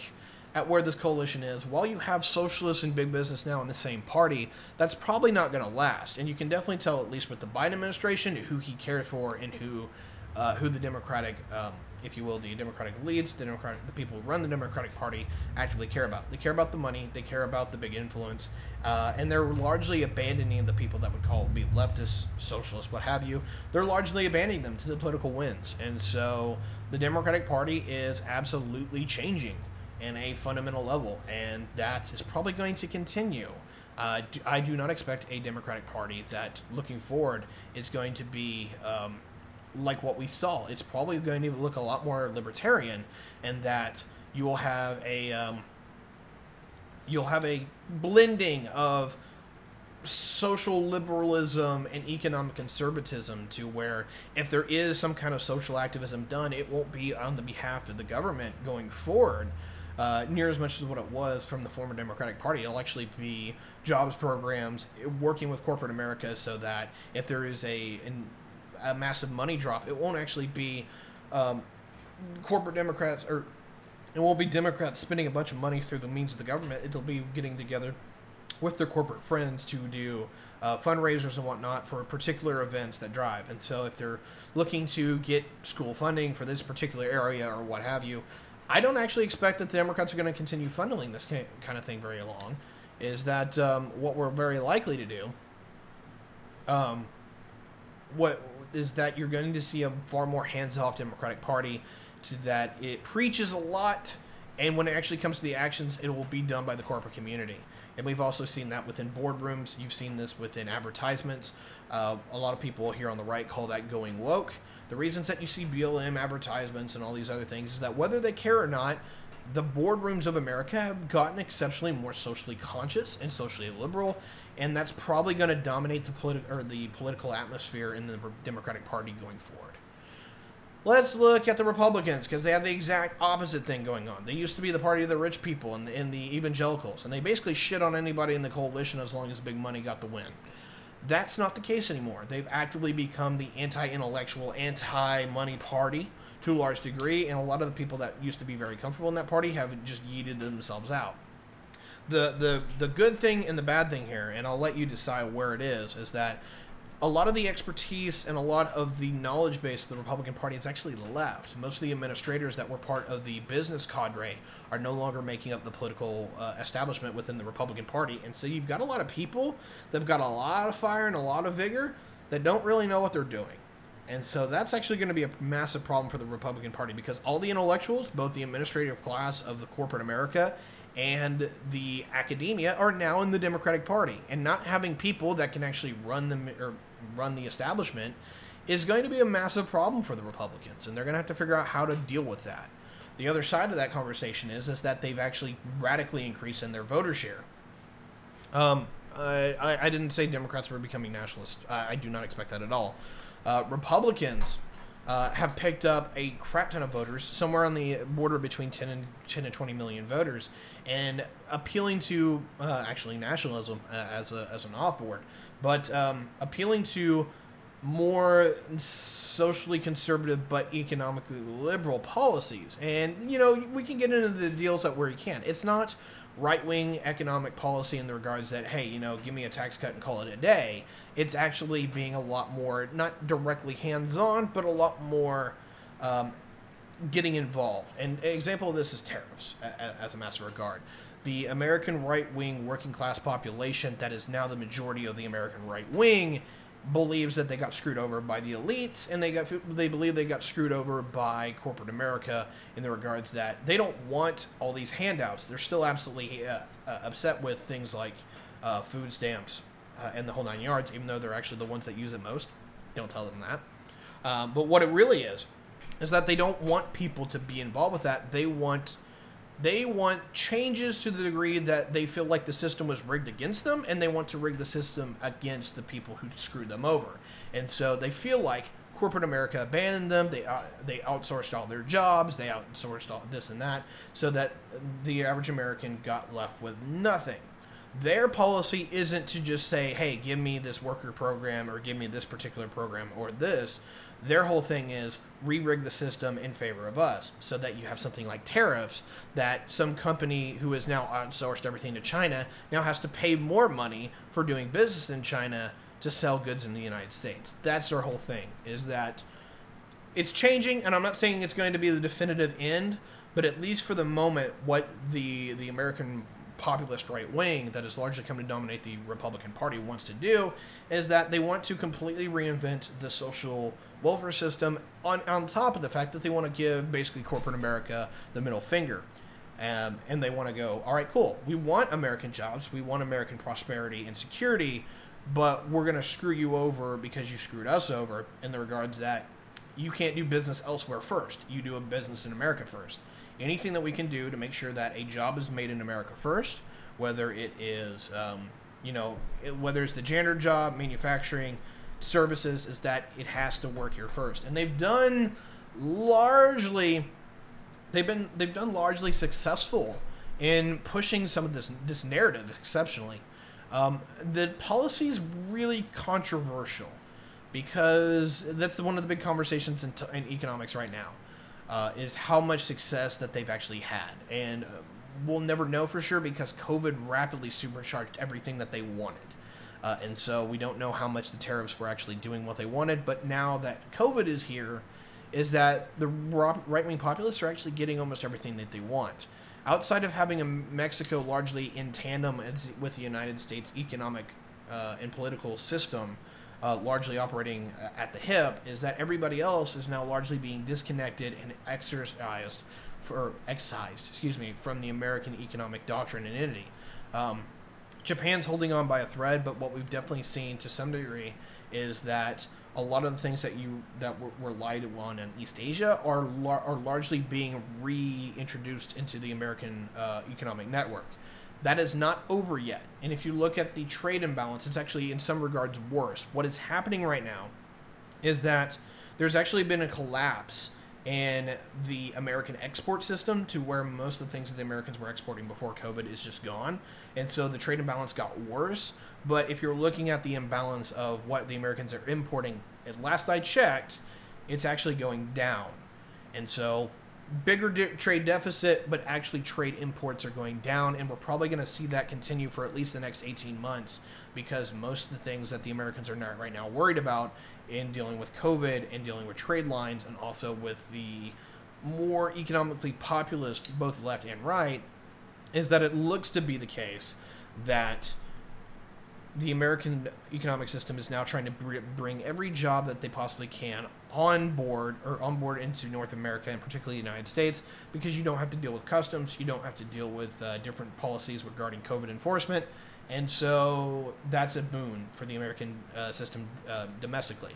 at where this coalition is, while you have socialists and big business now in the same party, that's probably not going to last. And you can definitely tell, at least with the Biden administration, who he cared for and who uh, who the Democratic um, if you will, the Democratic leads, the Democratic, the people who run the Democratic Party actively care about. They care about the money, they care about the big influence, uh, and they're largely abandoning the people that would call be leftist, socialist, what have you. They're largely abandoning them to the political winds, and so the Democratic Party is absolutely changing in a fundamental level, and that is probably going to continue. Uh, I do not expect a Democratic Party that, looking forward, is going to be um, like what we saw. It's probably going to look a lot more libertarian, and that you will have a um, you'll have a blending of social liberalism and economic conservatism to where if there is some kind of social activism done, it won't be on the behalf of the government going forward. Uh, near as much as what it was from the former Democratic Party. It'll actually be jobs programs working with corporate America so that if there is a an a massive money drop. It won't actually be um, corporate Democrats or it won't be Democrats spending a bunch of money through the means of the government. It'll be getting together with their corporate friends to do uh, fundraisers and whatnot for particular events that drive. And so if they're looking to get school funding for this particular area or what have you, I don't actually expect that the Democrats are going to continue funneling this kind of thing very long. Is that um, what we're very likely to do? Um, what is that you're going to see a far more hands-off Democratic Party to that it preaches a lot, and when it actually comes to the actions, it will be done by the corporate community. And we've also seen that within boardrooms. You've seen this within advertisements. Uh, a lot of people here on the right call that going woke. The reasons that you see BLM advertisements and all these other things is that whether they care or not, the boardrooms of America have gotten exceptionally more socially conscious and socially liberal, and that's probably going to dominate the political or the political atmosphere in the Democratic Party going forward. Let's look at the Republicans because they have the exact opposite thing going on. They used to be the party of the rich people and the, and the evangelicals, and they basically shit on anybody in the coalition as long as big money got the win. That's not the case anymore. They've actively become the anti intellectual, anti money party to a large degree, and a lot of the people that used to be very comfortable in that party have just yeeted themselves out. The, the, the good thing and the bad thing here, and I'll let you decide where it is, is that a lot of the expertise and a lot of the knowledge base of the Republican Party has actually left. Most of the administrators that were part of the business cadre are no longer making up the political uh, establishment within the Republican Party. And so you've got a lot of people that've got a lot of fire and a lot of vigor that don't really know what they're doing. And so that's actually going to be a massive problem for the Republican Party because all the intellectuals, both the administrative class of the corporate America and the academia, are now in the Democratic Party. And not having people that can actually run the or run the establishment is going to be a massive problem for the Republicans, and they're going to have to figure out how to deal with that. The other side of that conversation is is that they've actually radically increased in their voter share. Um, I, I didn't say Democrats were becoming nationalists. I, I do not expect that at all. Uh, Republicans uh, have picked up a crap ton of voters, somewhere on the border between 10 and 10 and 20 million voters, and appealing to uh, actually nationalism uh, as a as an offboard but um, appealing to more socially conservative but economically liberal policies. And, you know, we can get into the deals that where you can. It's not right wing economic policy in the regards that, hey, you know, give me a tax cut and call it a day. It's actually being a lot more, not directly hands on, but a lot more um, getting involved. And an example of this is tariffs, as a matter of regard the American right wing working class population, that is now the majority of the American right wing, believes that they got screwed over by the elites and they got they believe they got screwed over by corporate America in the regards that they don't want all these handouts. They're still absolutely uh, uh, upset with things like uh, food stamps uh, and the whole nine yards, even though they're actually the ones that use it most. Don't tell them that. Um, but what it really is is that they don't want people to be involved with that. They want they want changes to the degree that they feel like the system was rigged against them, and they want to rig the system against the people who screwed them over. And so they feel like corporate America abandoned them. They uh, they outsourced all their jobs. They outsourced all this and that, so that the average American got left with nothing. Their policy isn't to just say, "Hey, give me this worker program or give me this particular program or this." Their whole thing is re-rig the system in favor of us, so that you have something like tariffs that some company who has now outsourced everything to China now has to pay more money for doing business in China to sell goods in the United States. That's their whole thing. Is that it's changing, and I'm not saying it's going to be the definitive end, but at least for the moment, what the the American populist right wing that has largely come to dominate the Republican Party wants to do is that they want to completely reinvent the social welfare system on, on top of the fact that they want to give basically corporate America the middle finger. Um, and they want to go, all right, cool. We want American jobs, we want American prosperity and security, but we're going to screw you over because you screwed us over in the regards that you can't do business elsewhere first. You do a business in America first. Anything that we can do to make sure that a job is made in America first, whether it is, um, you know, whether it's the janitor job, manufacturing, services is that it has to work here first. And they've done largely they've been they've done largely successful in pushing some of this this narrative exceptionally. Um, the policy is really controversial because that's the one of the big conversations in, t- in economics right now uh, is how much success that they've actually had and uh, we'll never know for sure because covid rapidly supercharged everything that they wanted uh, and so we don't know how much the tariffs were actually doing what they wanted. But now that COVID is here, is that the right wing populists are actually getting almost everything that they want. Outside of having Mexico largely in tandem with the United States economic uh, and political system, uh, largely operating uh, at the hip, is that everybody else is now largely being disconnected and exercised for excised, excuse me, from the American economic doctrine and entity. Um, Japan's holding on by a thread, but what we've definitely seen to some degree is that a lot of the things that you that were, were lied on in East Asia are are largely being reintroduced into the American uh, economic network. That is not over yet, and if you look at the trade imbalance, it's actually in some regards worse. What is happening right now is that there's actually been a collapse in the American export system to where most of the things that the Americans were exporting before COVID is just gone. And so the trade imbalance got worse. But if you're looking at the imbalance of what the Americans are importing, at last I checked, it's actually going down. And so bigger de- trade deficit, but actually trade imports are going down, and we're probably going to see that continue for at least the next 18 months because most of the things that the Americans are not right now worried about in dealing with COVID and dealing with trade lines and also with the more economically populist, both left and right, is that it looks to be the case that the American economic system is now trying to bring every job that they possibly can on board or on board into North America and particularly the United States because you don't have to deal with customs, you don't have to deal with uh, different policies regarding COVID enforcement, and so that's a boon for the American uh, system uh, domestically.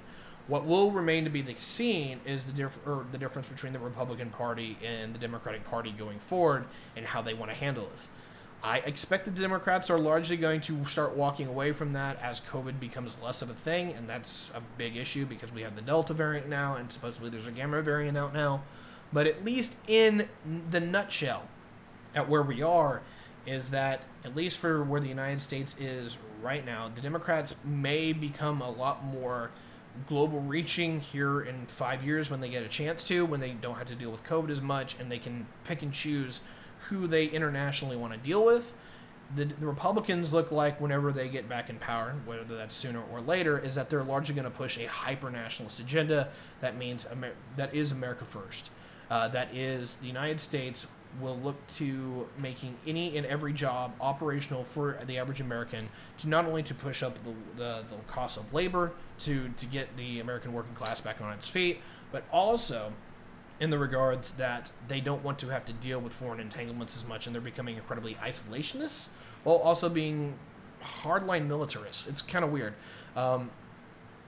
What will remain to be the seen is the the difference between the Republican Party and the Democratic Party going forward and how they want to handle this. I expect the Democrats are largely going to start walking away from that as COVID becomes less of a thing, and that's a big issue because we have the Delta variant now, and supposedly there's a Gamma variant out now. But at least in the nutshell, at where we are, is that at least for where the United States is right now, the Democrats may become a lot more global reaching here in five years when they get a chance to, when they don't have to deal with COVID as much, and they can pick and choose who they internationally want to deal with. The, the, Republicans look like whenever they get back in power, whether that's sooner or later, is that they're largely going to push a hyper nationalist agenda. That means Amer- that is America first. Uh, that is the United States will look to making any and every job operational for the average American to not only to push up the, the, the cost of labor to to get the American working class back on its feet, but also in the regards that they don't want to have to deal with foreign entanglements as much and they're becoming incredibly isolationists while also being hardline militarists. It's kind of weird. Um,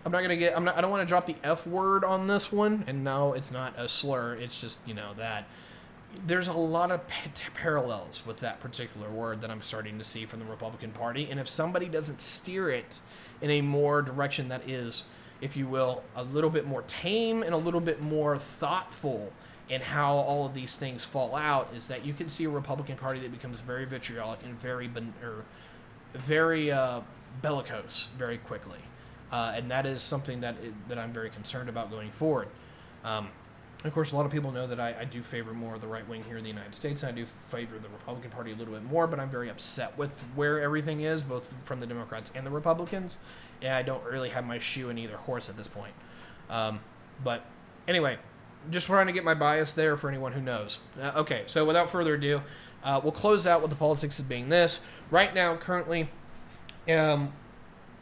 I'm not gonna get. I'm not. I don't want to drop the F word on this one. And no, it's not a slur. It's just you know that there's a lot of parallels with that particular word that I'm starting to see from the Republican Party. And if somebody doesn't steer it in a more direction that is if you will, a little bit more tame and a little bit more thoughtful in how all of these things fall out is that you can see a Republican Party that becomes very vitriolic and very or very uh, bellicose very quickly, uh, and that is something that that I'm very concerned about going forward. Um, of course, a lot of people know that I, I do favor more the right wing here in the United States, and I do favor the Republican Party a little bit more, but I'm very upset with where everything is, both from the Democrats and the Republicans, and I don't really have my shoe in either horse at this point. Um, but anyway, just trying to get my bias there for anyone who knows. Uh, okay, so without further ado, uh, we'll close out with the politics as being this. Right now, currently, um,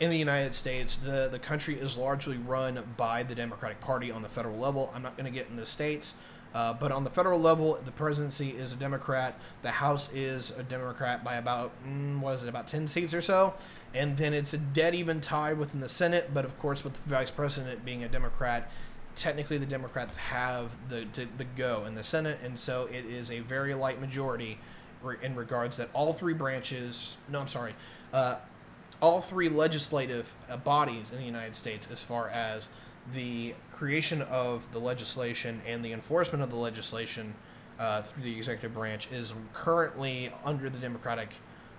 in the United States, the, the country is largely run by the Democratic Party on the federal level. I'm not going to get in the states, uh, but on the federal level, the presidency is a Democrat. The House is a Democrat by about, mm, what is it, about 10 seats or so. And then it's a dead even tie within the Senate, but of course, with the vice president being a Democrat, technically the Democrats have the, the, the go in the Senate, and so it is a very light majority in regards that all three branches, no, I'm sorry, uh, all three legislative uh, bodies in the United States as far as the creation of the legislation and the enforcement of the legislation uh, through the executive branch is currently under the Democratic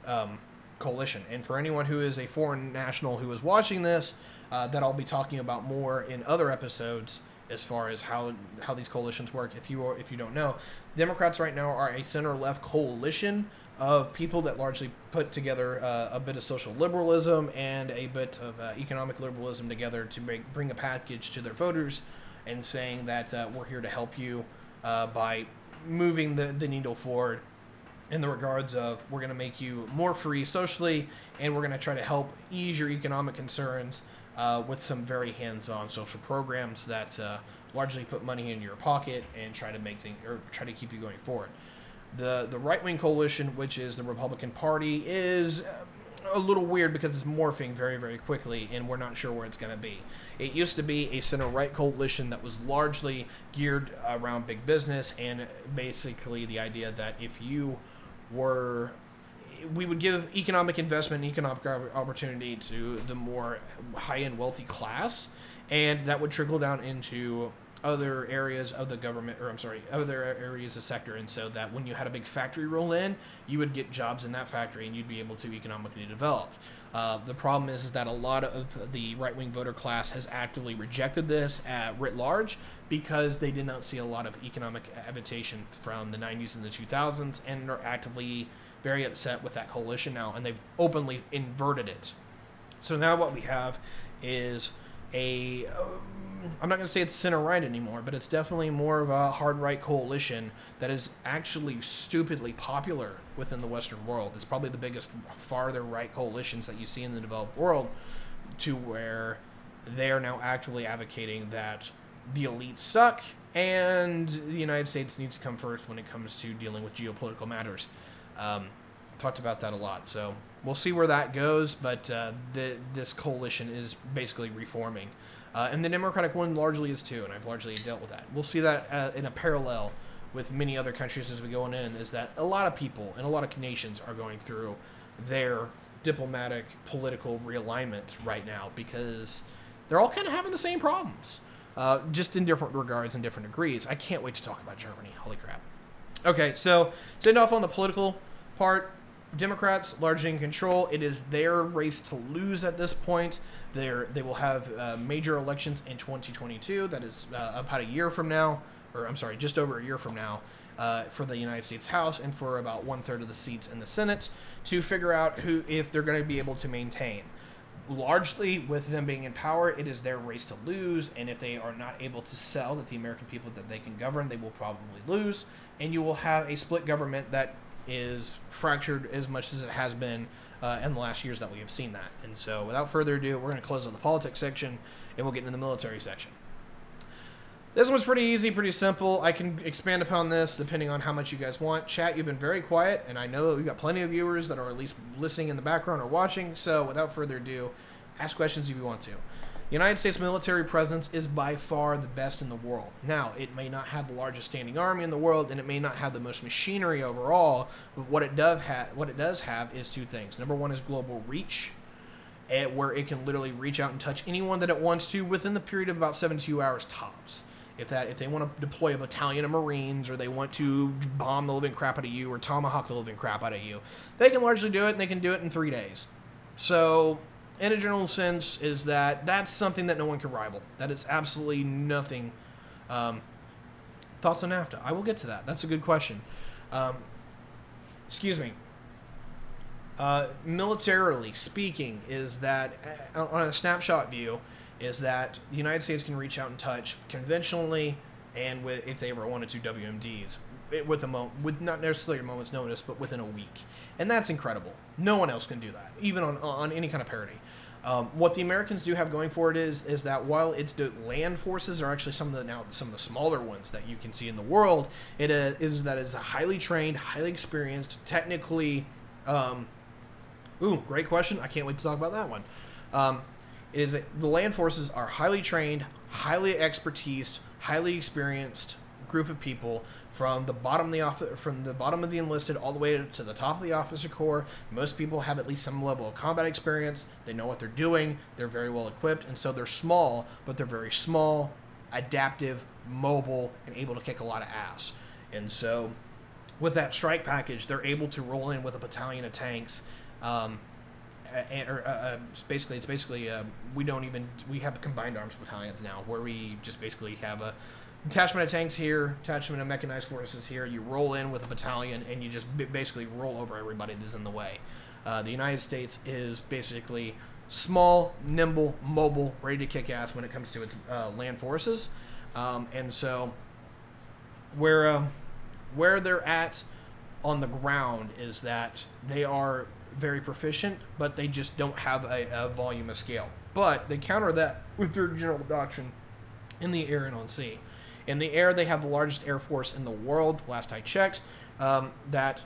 um, coalition. And for anyone who is a foreign national who is watching this, uh, that I'll be talking about more in other episodes as far as how how these coalitions work. If you are, if you don't know, Democrats right now are a center left coalition of people that largely put together uh, a bit of social liberalism and a bit of uh, economic liberalism together to make, bring a package to their voters and saying that uh, we're here to help you uh, by moving the, the needle forward in the regards of we're going to make you more free socially and we're going to try to help ease your economic concerns uh, with some very hands-on social programs that uh, largely put money in your pocket and try to make things or try to keep you going forward. The the right-wing coalition, which is the Republican Party, is uh, a little weird because it's morphing very very quickly and we're not sure where it's going to be. It used to be a center right coalition that was largely geared around big business and basically the idea that if you were we would give economic investment and economic opportunity to the more high-end wealthy class and that would trickle down into other areas of the government or I'm sorry other areas of sector and so that when you had a big factory roll in you would get jobs in that factory and you'd be able to economically develop. Uh, the problem is, is that a lot of the right-wing voter class has actively rejected this at writ large because they did not see a lot of economic agitation from the 90s and the 2000s and are actively very upset with that coalition now and they've openly inverted it. So now what we have is a um, I'm not going to say it's center right anymore, but it's definitely more of a hard right coalition that is actually stupidly popular within the Western world. It's probably the biggest farther right coalitions that you see in the developed world, to where they are now actively advocating that the elites suck and the United States needs to come first when it comes to dealing with geopolitical matters. Um, talked about that a lot, so we'll see where that goes. But uh, the, this coalition is basically reforming, uh, and the Democratic one largely is too. And I've largely dealt with that. We'll see that uh, in a parallel with many other countries as we go on in. Is that a lot of people and a lot of nations are going through their diplomatic political realignment right now because they're all kind of having the same problems, uh, just in different regards and different degrees. I can't wait to talk about Germany. Holy crap! Okay, so end off on the political part, Democrats largely in control. It is their race to lose at this point. They're, they will have uh, major elections in 2022. That is uh, about a year from now, or I'm sorry, just over a year from now, uh, for the United States House and for about one third of the seats in the Senate to figure out who if they're going to be able to maintain. Largely, with them being in power, it is their race to lose, and if they are not able to sell that the American people that they can govern, they will probably lose, and you will have a split government that is fractured as much as it has been uh, in the last years that we have seen that. And so, without further ado, we're going to close out the politics section and we'll get into the military section. This one's pretty easy, pretty simple. I can expand upon this depending on how much you guys want. Chat, you've been very quiet, and I know we've got plenty of viewers that are at least listening in the background or watching. So, without further ado, ask questions if you want to. United States military presence is by far the best in the world. Now, it may not have the largest standing army in the world, and it may not have the most machinery overall, but what it does have, what it does have is two things. Number one is global reach, eh, where it can literally reach out and touch anyone that it wants to within the period of about 72 hours tops. If that, if they want to deploy a battalion of Marines, or they want to bomb the living crap out of you, or tomahawk the living crap out of you, they can largely do it, and they can do it in three days. So in a general sense, is that that's something that no one can rival. That is absolutely nothing. Um, thoughts on NAFTA? I will get to that. That's a good question. Um, excuse me. Uh, militarily speaking, is that uh, on a snapshot view, is that the United States can reach out and touch conventionally, and with if they ever wanted to WMDs with a moment, with not necessarily a moment's notice, but within a week, and that's incredible. No one else can do that, even on on any kind of parity. Um, what the Americans do have going for it is is that while its land forces are actually some of the now some of the smaller ones that you can see in the world, it uh, is that it's a highly trained, highly experienced, technically. Um, ooh, great question! I can't wait to talk about that one. Um, is that the land forces are highly trained, highly expertised, highly experienced group of people from the bottom of the from the bottom of the enlisted all the way to the top of the officer corps. Most people have at least some level of combat experience. They know what they're doing. They're very well equipped, and so they're small, but they're very small, adaptive, mobile, and able to kick a lot of ass. And so, with that strike package, they're able to roll in with a battalion of tanks. Um, and, or, uh, uh basically, it's basically uh, we don't even we have combined arms battalions now, where we just basically have a Attachment of tanks here, attachment of mechanized forces here. You roll in with a battalion and you just basically roll over everybody that's in the way. Uh, the United States is basically small, nimble, mobile, ready to kick ass when it comes to its uh, land forces. Um, and so where um, where they're at on the ground is that they are very proficient, but they just don't have a, a volume of scale. But they counter that with their general doctrine in the air and on sea. In the air, they have the largest air force in the world. Last I checked, um, that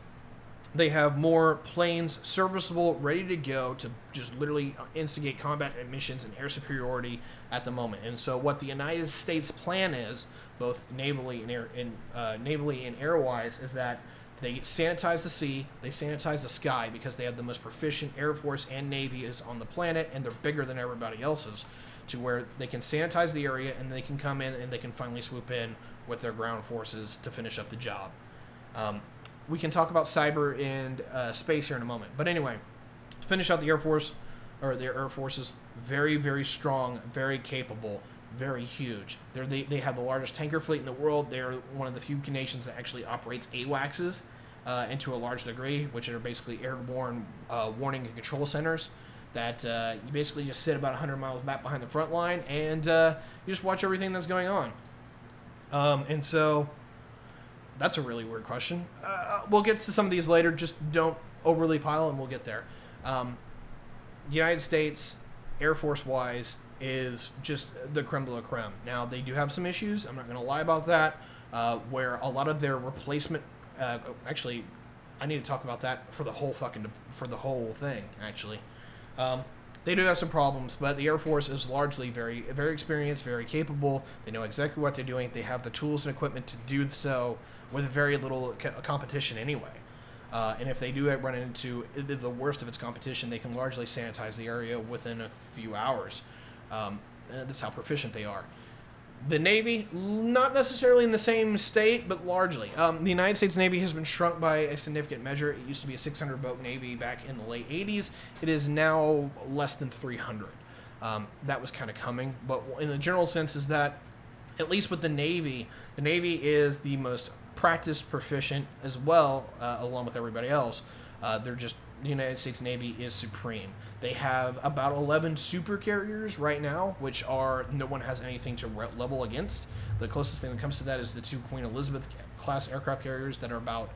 they have more planes serviceable, ready to go to just literally instigate combat missions and air superiority at the moment. And so, what the United States plan is, both navally and air, in, uh, navally and airwise, is that they sanitize the sea, they sanitize the sky because they have the most proficient air force and navy is on the planet, and they're bigger than everybody else's. To where they can sanitize the area and they can come in and they can finally swoop in with their ground forces to finish up the job. Um, we can talk about cyber and uh, space here in a moment. But anyway, finish out the Air Force, or their Air Force is very, very strong, very capable, very huge. They're, they they have the largest tanker fleet in the world. They're one of the few nations that actually operates AWACSs uh, into a large degree, which are basically airborne uh, warning and control centers that uh, you basically just sit about 100 miles back behind the front line and uh, you just watch everything that's going on. Um, and so that's a really weird question. Uh, we'll get to some of these later. Just don't overly pile, and we'll get there. Um, the United States, Air Force wise, is just the creme de la creme. Now, they do have some issues. I'm not going to lie about that. Uh, where a lot of their replacement, uh, actually, I need to talk about that for the whole fucking for the whole thing. Actually, um, they do have some problems, but the Air Force is largely very very experienced, very capable. They know exactly what they're doing. They have the tools and equipment to do so with very little co- competition anyway. Uh, and if they do run into the worst of its competition, they can largely sanitize the area within a few hours. Um, that's how proficient they are. The Navy, not necessarily in the same state, but largely. Um, the United States Navy has been shrunk by a significant measure. It used to be a 600 boat Navy back in the late 80s. It is now less than 300. Um, that was kind of coming, but in the general sense, is that at least with the Navy, the Navy is the most practiced, proficient as well, uh, along with everybody else. Uh, they're just the United States Navy is supreme. They have about 11 super carriers right now, which are no one has anything to level against. The closest thing that comes to that is the two Queen Elizabeth class aircraft carriers that are about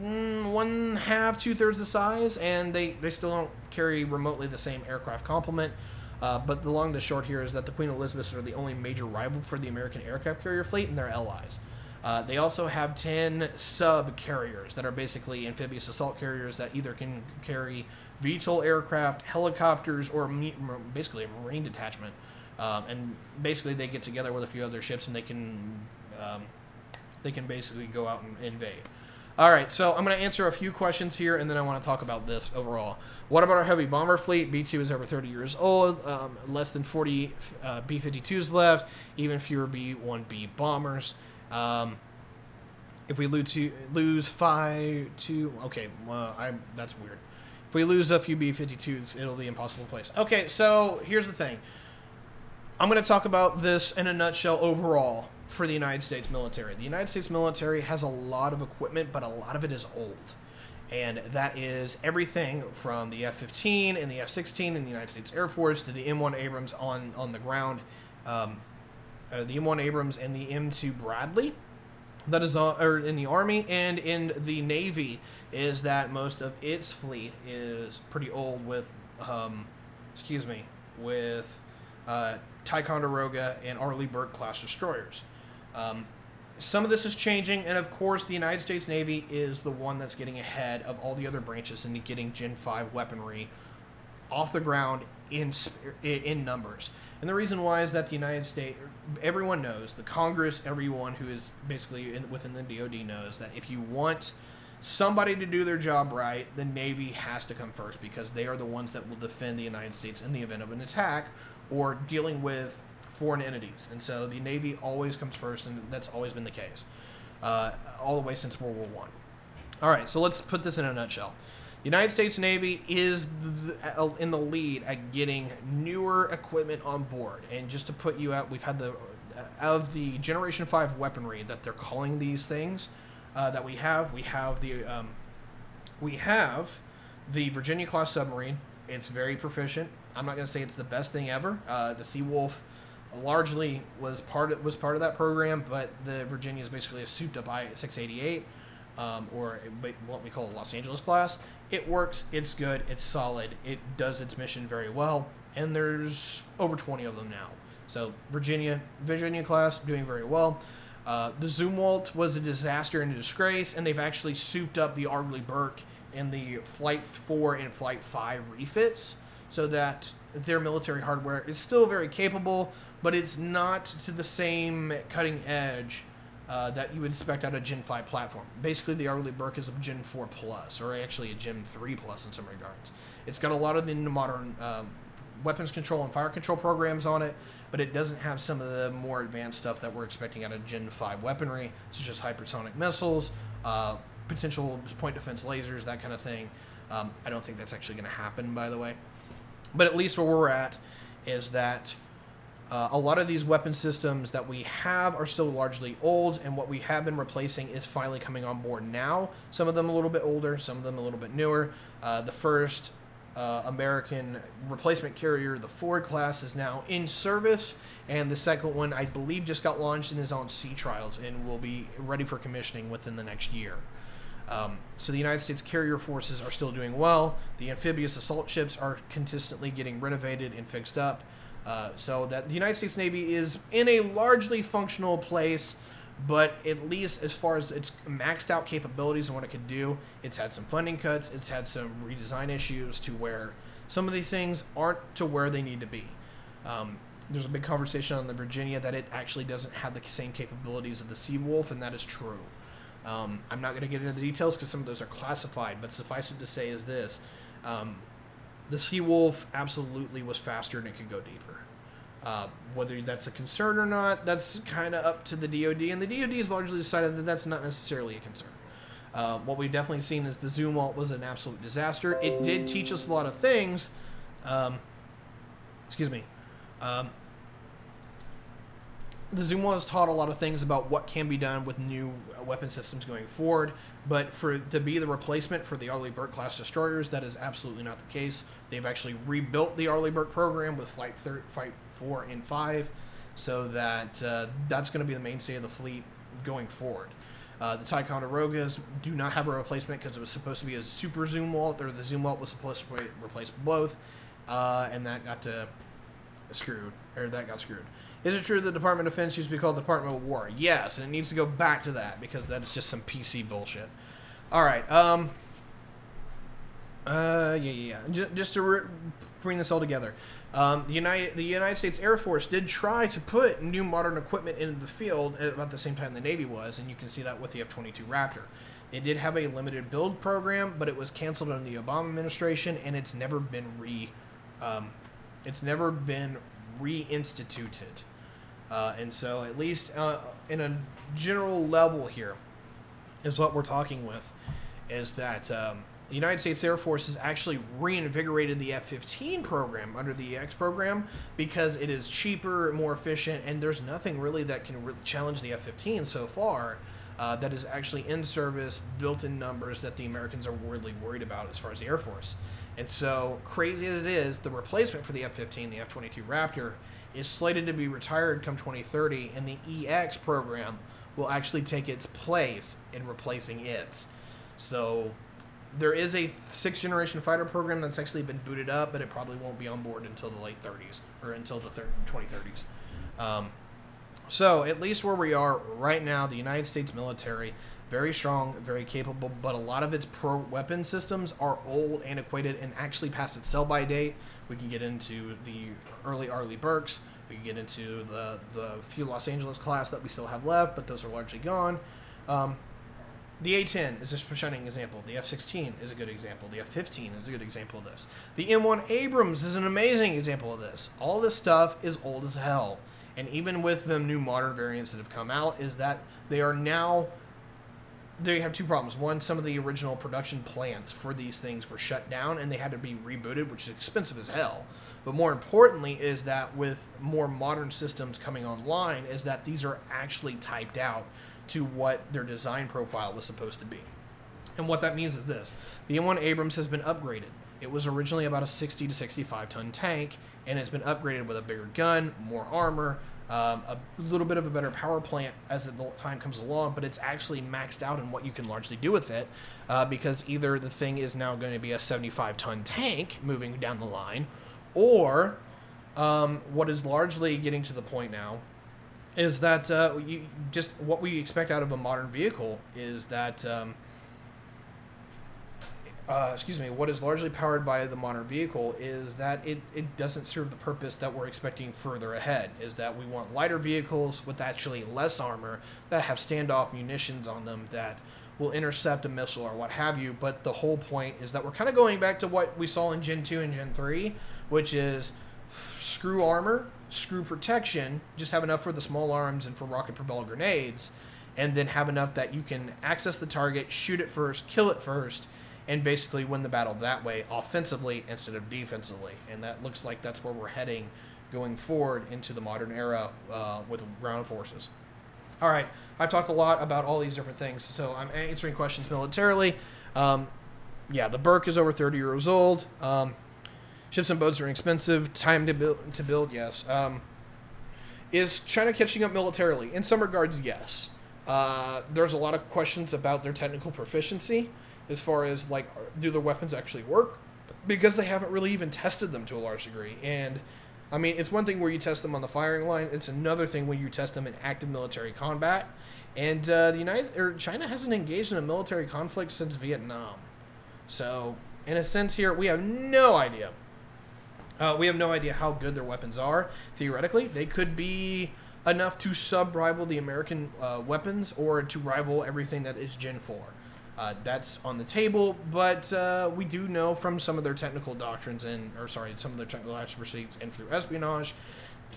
mm, one half, two thirds the size, and they, they still don't carry remotely the same aircraft complement. Uh, but the long and the short here is that the Queen Elizabeths are the only major rival for the American aircraft carrier fleet, and they're allies. Uh, they also have 10 sub carriers that are basically amphibious assault carriers that either can carry VTOL aircraft, helicopters, or me- basically a marine detachment. Um, and basically, they get together with a few other ships and they can um, they can basically go out and invade. All right, so I'm going to answer a few questions here, and then I want to talk about this overall. What about our heavy bomber fleet? B2 is over 30 years old, um, less than 40 uh, B 52s left, even fewer B 1B bombers. Um, if we lose lose five two, okay, well, I that's weird. If we lose a few B52s, it'll be impossible place. Okay, so here's the thing. I'm going to talk about this in a nutshell overall for the United States military. The United States military has a lot of equipment, but a lot of it is old. And that is everything from the F 15 and the F 16 in the United States Air Force to the M1 Abrams on, on the ground, um, uh, the M1 Abrams and the M2 Bradley that is on, or in the army and in the navy is that most of its fleet is pretty old with um, excuse me with uh, Ticonderoga and Arleigh Burke class destroyers. Um, some of this is changing, and of course, the United States Navy is the one that's getting ahead of all the other branches and getting Gen 5 weaponry off the ground in in numbers. And the reason why is that the United States, everyone knows, the Congress, everyone who is basically in, within the DoD knows that if you want somebody to do their job right, the Navy has to come first because they are the ones that will defend the United States in the event of an attack or dealing with foreign entities. And so the Navy always comes first, and that's always been the case uh, all the way since World War One. All right, so let's put this in a nutshell. United States Navy is in the lead at getting newer equipment on board. And just to put you out, we've had the of the Generation Five weaponry that they're calling these things uh, that we have. We have the um, we have the Virginia class submarine. It's very proficient. I'm not going to say it's the best thing ever. Uh, the Seawolf largely was part of, was part of that program, but the Virginia is basically a souped up I-688, um, or what we call a Los Angeles class. It works. It's good. It's solid. It does its mission very well, and there's over 20 of them now. So Virginia, Virginia class doing very well. Uh, the Zumwalt was a disaster and a disgrace, and they've actually souped up the Arleigh Burke and the Flight 4 and Flight 5 refits so that their military hardware is still very capable, but it's not to the same cutting edge uh, that you would expect out of Gen 5 platform. Basically, the Arleigh Burke is a Gen 4 Plus, or actually a Gen 3 Plus in some regards. It's got a lot of the modern uh, weapons control and fire control programs on it, but it doesn't have some of the more advanced stuff that we're expecting out of Gen 5 weaponry, such as hypersonic missiles, uh, potential point defense lasers, that kind of thing. Um, I don't think that's actually going to happen, by the way. But at least where we're at is that uh, a lot of these weapon systems that we have are still largely old, and what we have been replacing is finally coming on board now. Some of them a little bit older, some of them a little bit newer. Uh, the first uh, American replacement carrier, the Ford class, is now in service, and the second one, I believe, just got launched and is on sea trials and will be ready for commissioning within the next year. Um, so the United States carrier forces are still doing well. The amphibious assault ships are consistently getting renovated and fixed up. Uh, so that the United States Navy is in a largely functional place, but at least as far as its maxed out capabilities and what it could do, it's had some funding cuts. It's had some redesign issues to where some of these things aren't to where they need to be. Um, there's a big conversation on the Virginia that it actually doesn't have the same capabilities of the Seawolf, and that is true. Um, I'm not going to get into the details because some of those are classified, but suffice it to say is this. Um, the Seawolf absolutely was faster and it could go deeper. Uh, whether that's a concern or not, that's kind of up to the DoD, and the DoD has largely decided that that's not necessarily a concern. Uh, what we've definitely seen is the Zumwalt was an absolute disaster. It did teach us a lot of things. Um, excuse me. Um, the Zumwalt has taught a lot of things about what can be done with new uh, weapon systems going forward, but for to be the replacement for the Arleigh Burke class destroyers, that is absolutely not the case. They've actually rebuilt the Arleigh Burke program with Flight thir- Flight Four and Five, so that uh, that's going to be the mainstay of the fleet going forward. Uh, the Ticonderogas do not have a replacement because it was supposed to be a super Zumwalt, or the Zumwalt was supposed to replace both, uh, and that got to screwed, or that got screwed. Is it true the Department of Defense used to be called the Department of War? Yes, and it needs to go back to that because that's just some PC bullshit. All right. Um. Uh. Yeah. Yeah. yeah. Just to bring this all together, um, the United the United States Air Force did try to put new modern equipment into the field at about the same time the Navy was, and you can see that with the F-22 Raptor. They did have a limited build program, but it was canceled under the Obama administration, and it's never been re. Um, it's never been reinstituted. Uh, and so, at least uh, in a general level here, is what we're talking with, is that um, the United States Air Force has actually reinvigorated the F-15 program under the EX program because it is cheaper, more efficient, and there's nothing really that can really challenge the F-15 so far. Uh, that is actually in service, built in numbers that the Americans are really worried about as far as the Air Force. And so, crazy as it is, the replacement for the F 15, the F 22 Raptor, is slated to be retired come 2030, and the EX program will actually take its place in replacing it. So there is a sixth generation fighter program that's actually been booted up, but it probably won't be on board until the late 30s or until the 2030s. Um, so at least where we are right now, the United States military very strong, very capable, but a lot of its pro weapon systems are old, antiquated, and actually past its sell by date. We can get into the early Arleigh Burkes. We can get into the the few Los Angeles class that we still have left, but those are largely gone. Um, the A-10 is a shining example. The F-16 is a good example. The F-15 is a good example of this. The M1 Abrams is an amazing example of this. All this stuff is old as hell. And even with the new modern variants that have come out, is that they are now they have two problems. One, some of the original production plants for these things were shut down and they had to be rebooted, which is expensive as hell. But more importantly, is that with more modern systems coming online, is that these are actually typed out to what their design profile was supposed to be. And what that means is this the M1 Abrams has been upgraded. It was originally about a 60 to 65 ton tank, and it's been upgraded with a bigger gun, more armor, um, a little bit of a better power plant as the time comes along, but it's actually maxed out in what you can largely do with it uh, because either the thing is now going to be a 75 ton tank moving down the line, or um, what is largely getting to the point now is that uh, you just what we expect out of a modern vehicle is that. Um, uh, excuse me, what is largely powered by the modern vehicle is that it, it doesn't serve the purpose that we're expecting further ahead. Is that we want lighter vehicles with actually less armor that have standoff munitions on them that will intercept a missile or what have you. But the whole point is that we're kind of going back to what we saw in Gen 2 and Gen 3, which is screw armor, screw protection, just have enough for the small arms and for rocket propelled grenades, and then have enough that you can access the target, shoot it first, kill it first and basically win the battle that way offensively instead of defensively. And that looks like that's where we're heading going forward into the modern era uh, with ground forces. All right, I've talked a lot about all these different things, so I'm answering questions militarily. Um, yeah, the Burke is over 30 years old. Um, ships and boats are inexpensive. Time to build, to build yes. Um, is China catching up militarily? In some regards, yes. Uh, there's a lot of questions about their technical proficiency as far as like do the weapons actually work? Because they haven't really even tested them to a large degree. And i mean it's one thing where you test them on the firing line. It's another thing when you test them in active military combat. And uh, the united or china hasn't engaged in a military conflict since vietnam. So in a sense here we have no idea. Uh, we have no idea how good their weapons are. Theoretically they could be enough to sub rival the american uh, weapons or to rival everything that is gen 4 uh, that's on the table, but uh, we do know from some of their technical doctrines and, or sorry, some of their technical action and through espionage,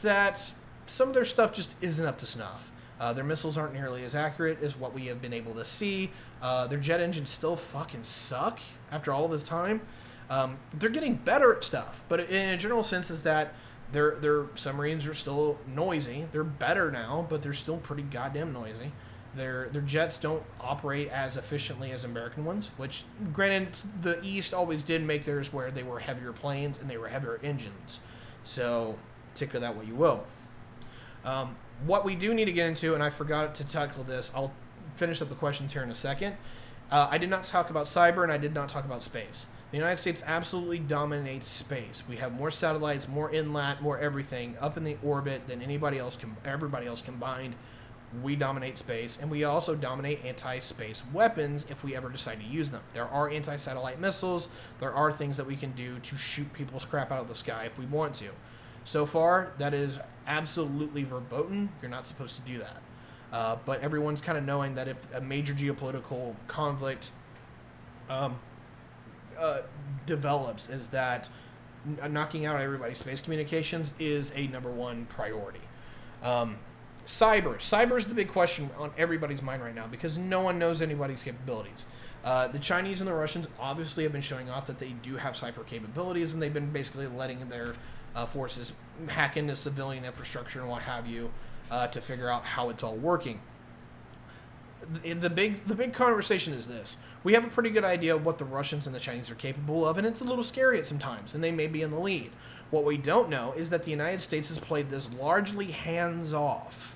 that some of their stuff just isn't up to snuff. Uh, their missiles aren't nearly as accurate as what we have been able to see. Uh, their jet engines still fucking suck after all this time. Um, they're getting better at stuff, but in a general sense, is that their their submarines are still noisy. They're better now, but they're still pretty goddamn noisy. Their their jets don't operate as efficiently as American ones, which granted the East always did make theirs where they were heavier planes and they were heavier engines. So take that what you will. Um, what we do need to get into, and I forgot to tackle this, I'll finish up the questions here in a second. Uh, I did not talk about cyber and I did not talk about space. The United States absolutely dominates space. We have more satellites, more inlet, more everything up in the orbit than anybody else, com- everybody else combined we dominate space, and we also dominate anti space weapons if we ever decide to use them. There are anti satellite missiles, there are things that we can do to shoot people's crap out of the sky if we want to. So far, that is absolutely verboten. You're not supposed to do that. Uh, but everyone's kind of knowing that if a major geopolitical conflict um, uh, develops, is that knocking out everybody's space communications is a number one priority. Um, Cyber. Cyber is the big question on everybody's mind right now because no one knows anybody's capabilities. Uh, the Chinese and the Russians obviously have been showing off that they do have cyber capabilities, and they've been basically letting their uh, forces hack into civilian infrastructure and what have you uh, to figure out how it's all working. The, the big the big conversation is this: we have a pretty good idea of what the Russians and the Chinese are capable of, and it's a little scary at some times, and they may be in the lead. What we don't know is that the United States has played this largely hands off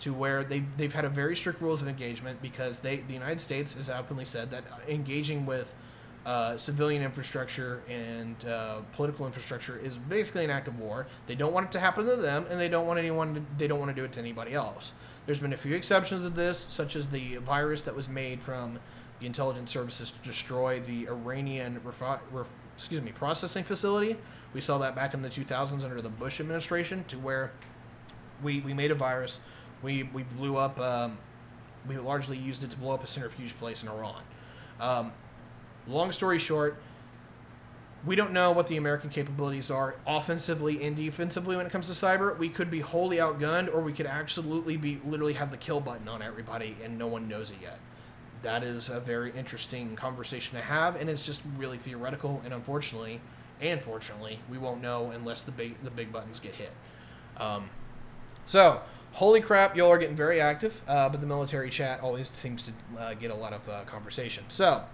to where they they've had a very strict rules of engagement because they the United States has openly said that engaging with uh, civilian infrastructure and uh, political infrastructure is basically an act of war. They don't want it to happen to them, and they don't want anyone. To, they don't want to do it to anybody else. There's been a few exceptions of this, such as the virus that was made from the intelligence services to destroy the Iranian refi- ref- excuse me processing facility. We saw that back in the 2000s under the Bush administration, to where we we made a virus we we blew up. Um, we largely used it to blow up a centrifuge place in Iran. Um, long story short, we don't know what the American capabilities are offensively and defensively when it comes to cyber. We could be wholly outgunned, or we could absolutely be literally have the kill button on everybody, and no one knows it yet. That is a very interesting conversation to have, and it's just really theoretical. And unfortunately, and fortunately, we won't know unless the big the big buttons get hit. Um, so holy crap, y'all are getting very active, uh, but the military chat always seems to uh, get a lot of uh, conversation. So,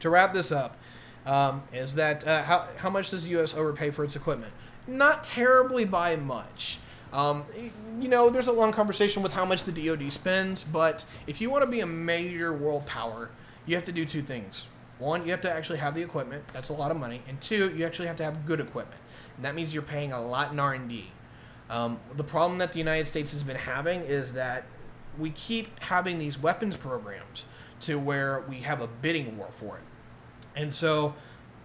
to wrap this up, um, is that uh, how, how much does the U.S. overpay for its equipment? Not terribly by much. Um, you know, there's a long conversation with how much the DoD spends, but if you want to be a major world power, you have to do two things. One, you have to actually have the equipment. That's a lot of money. And two, you actually have to have good equipment. And that means you're paying a lot in R&D. Um, the problem that the United States has been having is that we keep having these weapons programs to where we have a bidding war for it. And so,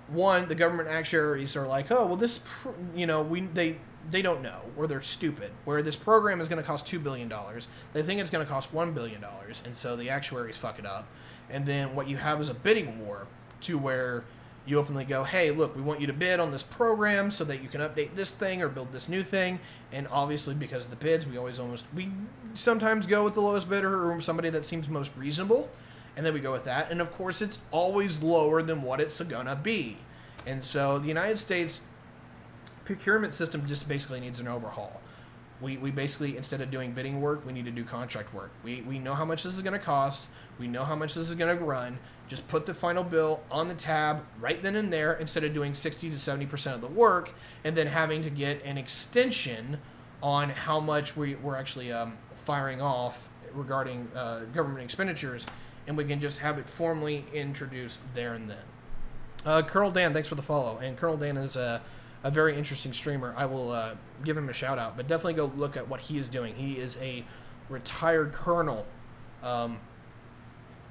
one, the government actuaries are like, oh, well, this, you know, we they they don't know, or they're stupid. Where this program is going to cost two billion dollars, they think it's going to cost one billion dollars, and so the actuaries fuck it up. And then what you have is a bidding war to where you openly go, hey, look, we want you to bid on this program so that you can update this thing or build this new thing. And obviously, because of the bids, we always almost we sometimes go with the lowest bidder or somebody that seems most reasonable, and then we go with that. And of course, it's always lower than what it's gonna be. And so the United States procurement system just basically needs an overhaul. We, we basically instead of doing bidding work we need to do contract work. We, we know how much this is going to cost. We know how much this is going to run. Just put the final bill on the tab right then and there instead of doing 60 to 70% of the work and then having to get an extension on how much we, we're actually um, firing off regarding uh, government expenditures. And we can just have it formally introduced there and then. Uh, colonel dan thanks for the follow. And colonel dan is a, a very interesting streamer i will uh, give him a shout out but definitely go look at what he is doing he is a retired colonel um,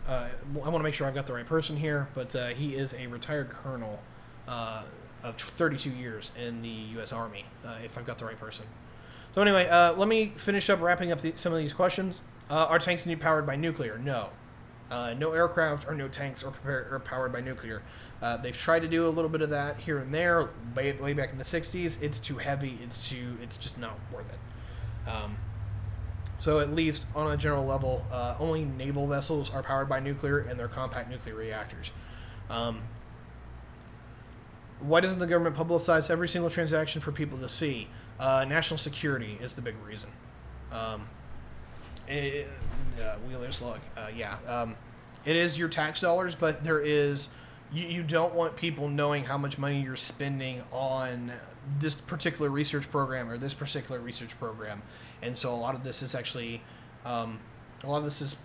uh, I want to make sure I've got the right person here, but uh, he is a retired colonel uh, of 32 years in the U.S. Army, uh, if I've got the right person. So anyway, uh, let me finish up wrapping up the, some of these questions. Are tanks need powered by nuclear? No. No aircraft or no tanks are, prepared, are powered by nuclear. they've tried to do a little bit of that here and there, way, way back in the 60s. It's too heavy. It's too. It's just not worth it. Um, so at least on a general level, uh, only naval vessels are powered by nuclear and they're compact nuclear reactors. Um, why doesn't the government publicize every single transaction for people to see? Uh, national security is the big reason. Um, it, uh, Wheeler's log, uh, yeah. Um, it is your tax dollars, but there is you, you don't want people knowing how much money you're spending on this particular research program or this particular research program. And so a lot of this is actually, um, a lot of this is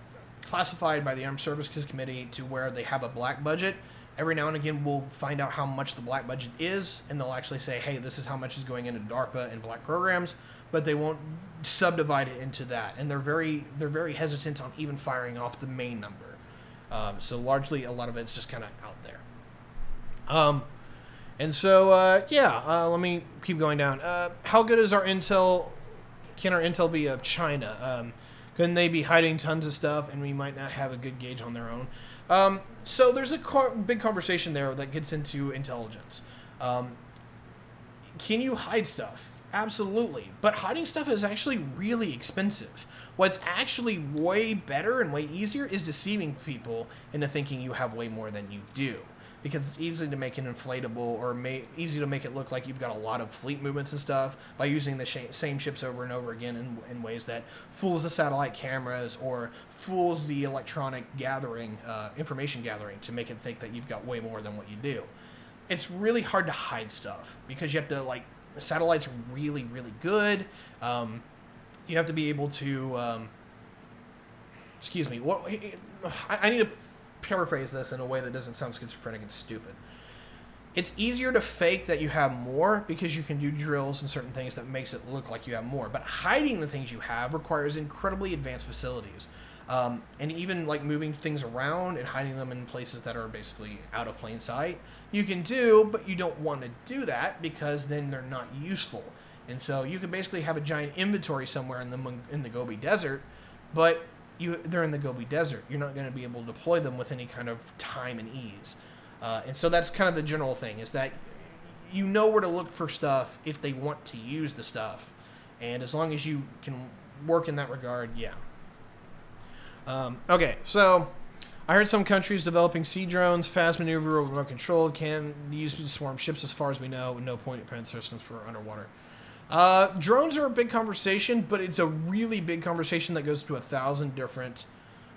classified by the Armed Services Committee to where they have a black budget. Every now and again, we'll find out how much the black budget is, and they'll actually say, "Hey, this is how much is going into DARPA and black programs," but they won't subdivide it into that. And they're very they're very hesitant on even firing off the main number. Um, so largely, a lot of it's just kind of out there. Um, and so, uh, yeah, uh, let me keep going down. Uh, how good is our intel? Can our intel be of China? Um, couldn't they be hiding tons of stuff and we might not have a good gauge on their own? Um, so there's a big conversation there that gets into intelligence. Um, can you hide stuff? Absolutely. But hiding stuff is actually really expensive. What's actually way better and way easier is deceiving people into thinking you have way more than you do because it's easy to make an inflatable or easy to make it look like you've got a lot of fleet movements and stuff by using the same ships over and over again in, in ways that fools the satellite cameras or fools the electronic gathering, uh, information gathering to make it think that you've got way more than what you do. It's really hard to hide stuff because you have to like satellites are really really good. Um, you have to be able to. Um, excuse me. What I, I need to paraphrase this in a way that doesn't sound schizophrenic and stupid. It's easier to fake that you have more because you can do drills and certain things that makes it look like you have more. But hiding the things you have requires incredibly advanced facilities. Um, and even like moving things around and hiding them in places that are basically out of plain sight, you can do, but you don't want to do that because then they're not useful. And so you can basically have a giant inventory somewhere in the in the Gobi Desert, but you they're in the Gobi Desert. You're not going to be able to deploy them with any kind of time and ease. Uh, and so that's kind of the general thing is that you know where to look for stuff if they want to use the stuff, and as long as you can work in that regard, yeah. Um, okay, so I heard some countries developing sea drones, fast maneuver, remote controlled, can use to swarm ships as far as we know, with no point of systems for underwater. Uh, drones are a big conversation, but it's a really big conversation that goes to a thousand different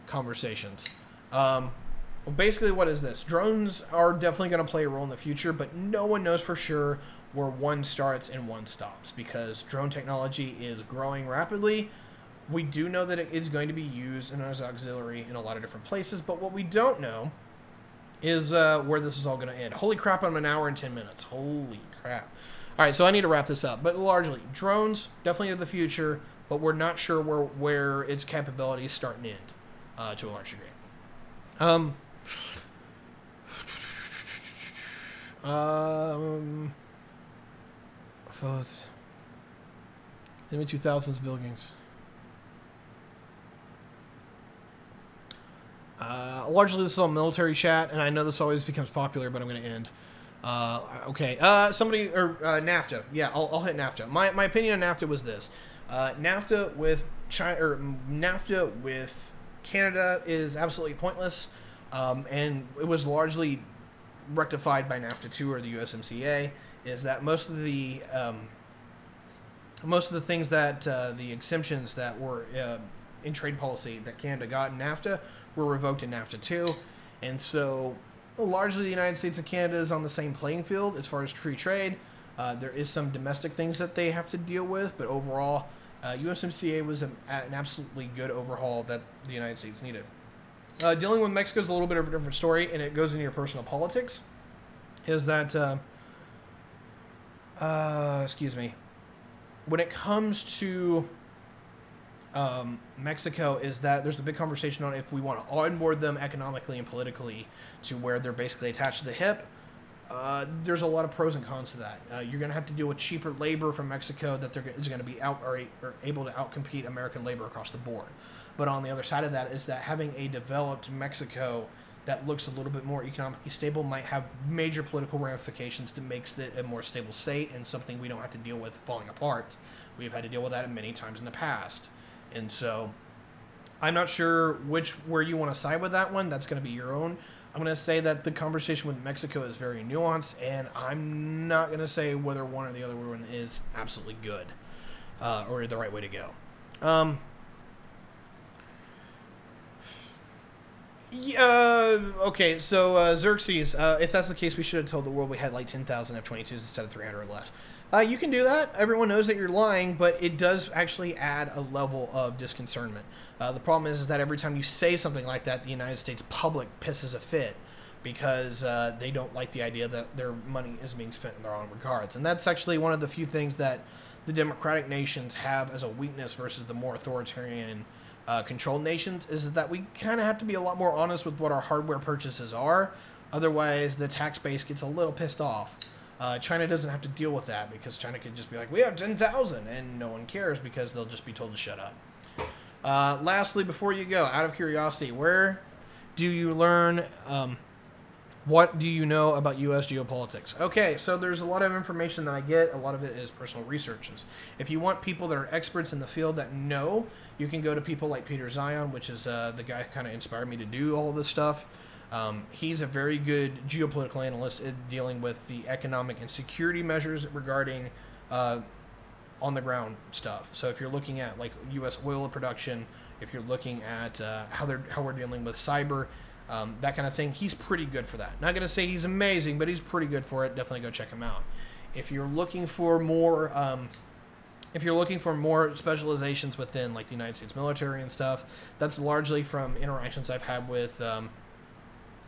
conversations. Um, Well, basically, what is this? Drones are definitely going to play a role in the future, but no one knows for sure where one starts and one stops because drone technology is growing rapidly. We do know that it is going to be used in as auxiliary in a lot of different places, but what we don't know is uh, where this is all going to end. Holy crap, I'm an hour and 10 minutes. Holy crap. All right, so I need to wrap this up. But largely, drones, definitely of the future, but we're not sure where, where its capabilities start and end uh, to a large degree. Um, um, both. In the 2000s buildings. Uh, largely, this is all military chat, and I know this always becomes popular, but I'm going to end. Uh, okay. Uh, somebody or uh, NAFTA. Yeah, I'll, I'll, hit NAFTA. My, my opinion on NAFTA was this: uh, NAFTA with China or NAFTA with Canada is absolutely pointless, um, and it was largely rectified by NAFTA two or the USMCA. Is that most of the um, most of the things that uh, the exemptions that were in trade policy that Canada got in NAFTA were revoked in NAFTA too, and so largely the United States and Canada is on the same playing field as far as free trade. Uh, there is some domestic things that they have to deal with, but overall, uh, USMCA was an, an, absolutely good overhaul that the United States needed. Uh, dealing with Mexico is a little bit of a different story, and it goes into your personal politics. Is that, uh, uh, excuse me, when it comes to um, Mexico is that there's a big conversation on if we want to onboard them economically and politically to where they're basically attached to the hip. Uh, there's a lot of pros and cons to that. Uh, you're going to have to deal with cheaper labor from Mexico that is going to be out or, or able to outcompete American labor across the board. But on the other side of that is that having a developed Mexico that looks a little bit more economically stable might have major political ramifications that makes it a more stable state and something we don't have to deal with falling apart. We've had to deal with that many times in the past. And so I'm not sure which where you want to side with that one. That's going to be your own. I'm going to say that the conversation with Mexico is very nuanced, and I'm not going to say whether one or the other one is absolutely good uh, or the right way to go. Um, yeah, okay, so uh, Xerxes, uh, if that's the case, we should have told the world we had like 10,000 F-22s instead of 300 or less. Uh, you can do that. Everyone knows that you're lying, but it does actually add a level of disconcernment. Uh, the problem is, is that every time you say something like that, the United States public pisses a fit because uh, they don't like the idea that their money is being spent in their own regards. And that's actually one of the few things that the democratic nations have as a weakness versus the more authoritarian uh, controlled nations is that we kind of have to be a lot more honest with what our hardware purchases are. Otherwise, the tax base gets a little pissed off. Uh, China doesn't have to deal with that because China could just be like, we have 10,000, and no one cares because they'll just be told to shut up. Uh, lastly, before you go, out of curiosity, where do you learn, um, what do you know about U.S. geopolitics? Okay, so there's a lot of information that I get. A lot of it is personal researches. If you want people that are experts in the field that know, you can go to people like Peter Zeihan, which is uh, the guy who kind of inspired me to do all this stuff. Um, he's a very good geopolitical analyst in dealing with the economic and security measures regarding uh, on the ground stuff. So if you're looking at like U.S. oil production, if you're looking at uh, how they're how we're dealing with cyber, um, that kind of thing, he's pretty good for that. Not gonna say he's amazing, but he's pretty good for it. Definitely go check him out. If you're looking for more, um, if you're looking for more specializations within like the United States military and stuff, that's largely from interactions I've had with um,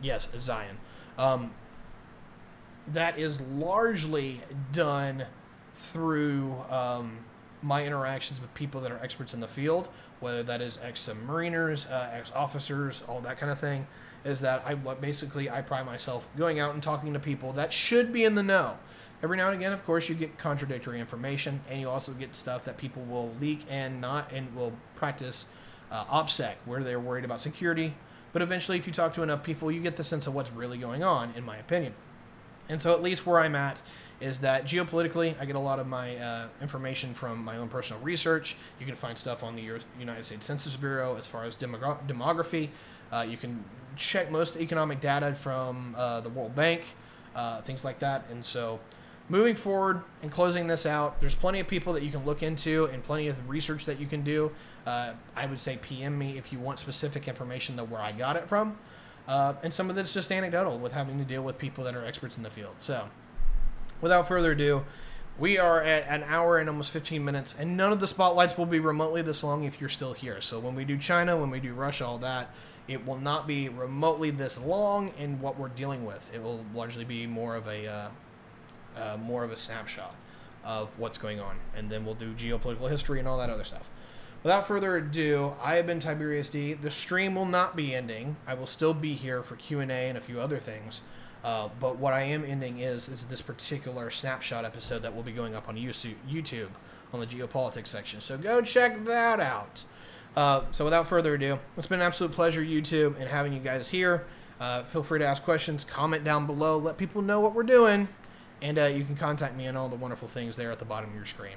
Yes, Zion. Um, that is largely done through um, my interactions with people that are experts in the field, whether that is ex-submariners, uh, ex-officers, all that kind of thing. Is that I basically I pride myself going out and talking to people that should be in the know. Every now and again, of course, you get contradictory information, and you also get stuff that people will leak and not and will practice uh, OPSEC, where they're worried about security, but eventually, if you talk to enough people, you get the sense of what's really going on, in my opinion. And so, at least where I'm at, is that geopolitically, I get a lot of my uh, information from my own personal research. You can find stuff on the United States Census Bureau as far as demogra- demography. Uh, you can check most economic data from uh, the World Bank, uh, things like that. And so, moving forward and closing this out, there's plenty of people that you can look into and plenty of research that you can do. Uh, I would say PM me if you want specific information to where I got it from. Uh, and some of it's just anecdotal with having to deal with people that are experts in the field. So, without further ado, we are at an hour and almost 15 minutes, and none of the spotlights will be remotely this long if you're still here. So, when we do China, when we do Russia, all that, it will not be remotely this long in what we're dealing with. It will largely be more of a uh, uh, more of a snapshot of what's going on, and then we'll do geopolitical history and all that other stuff. Without further ado, I have been Tyberius D. The stream will not be ending. I will still be here for Q and A and a few other things. Uh, but what I am ending is is this particular snapshot episode that will be going up on YouTube on the geopolitics section. So go check that out. Uh, so without further ado, it's been an absolute pleasure, YouTube, and having you guys here. Uh, feel free to ask questions, comment down below, let people know what we're doing, and uh, you can contact me on all the wonderful things there at the bottom of your screen.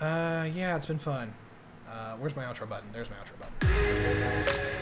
Uh, yeah, it's been fun. Uh, where's my outro button? There's my outro button.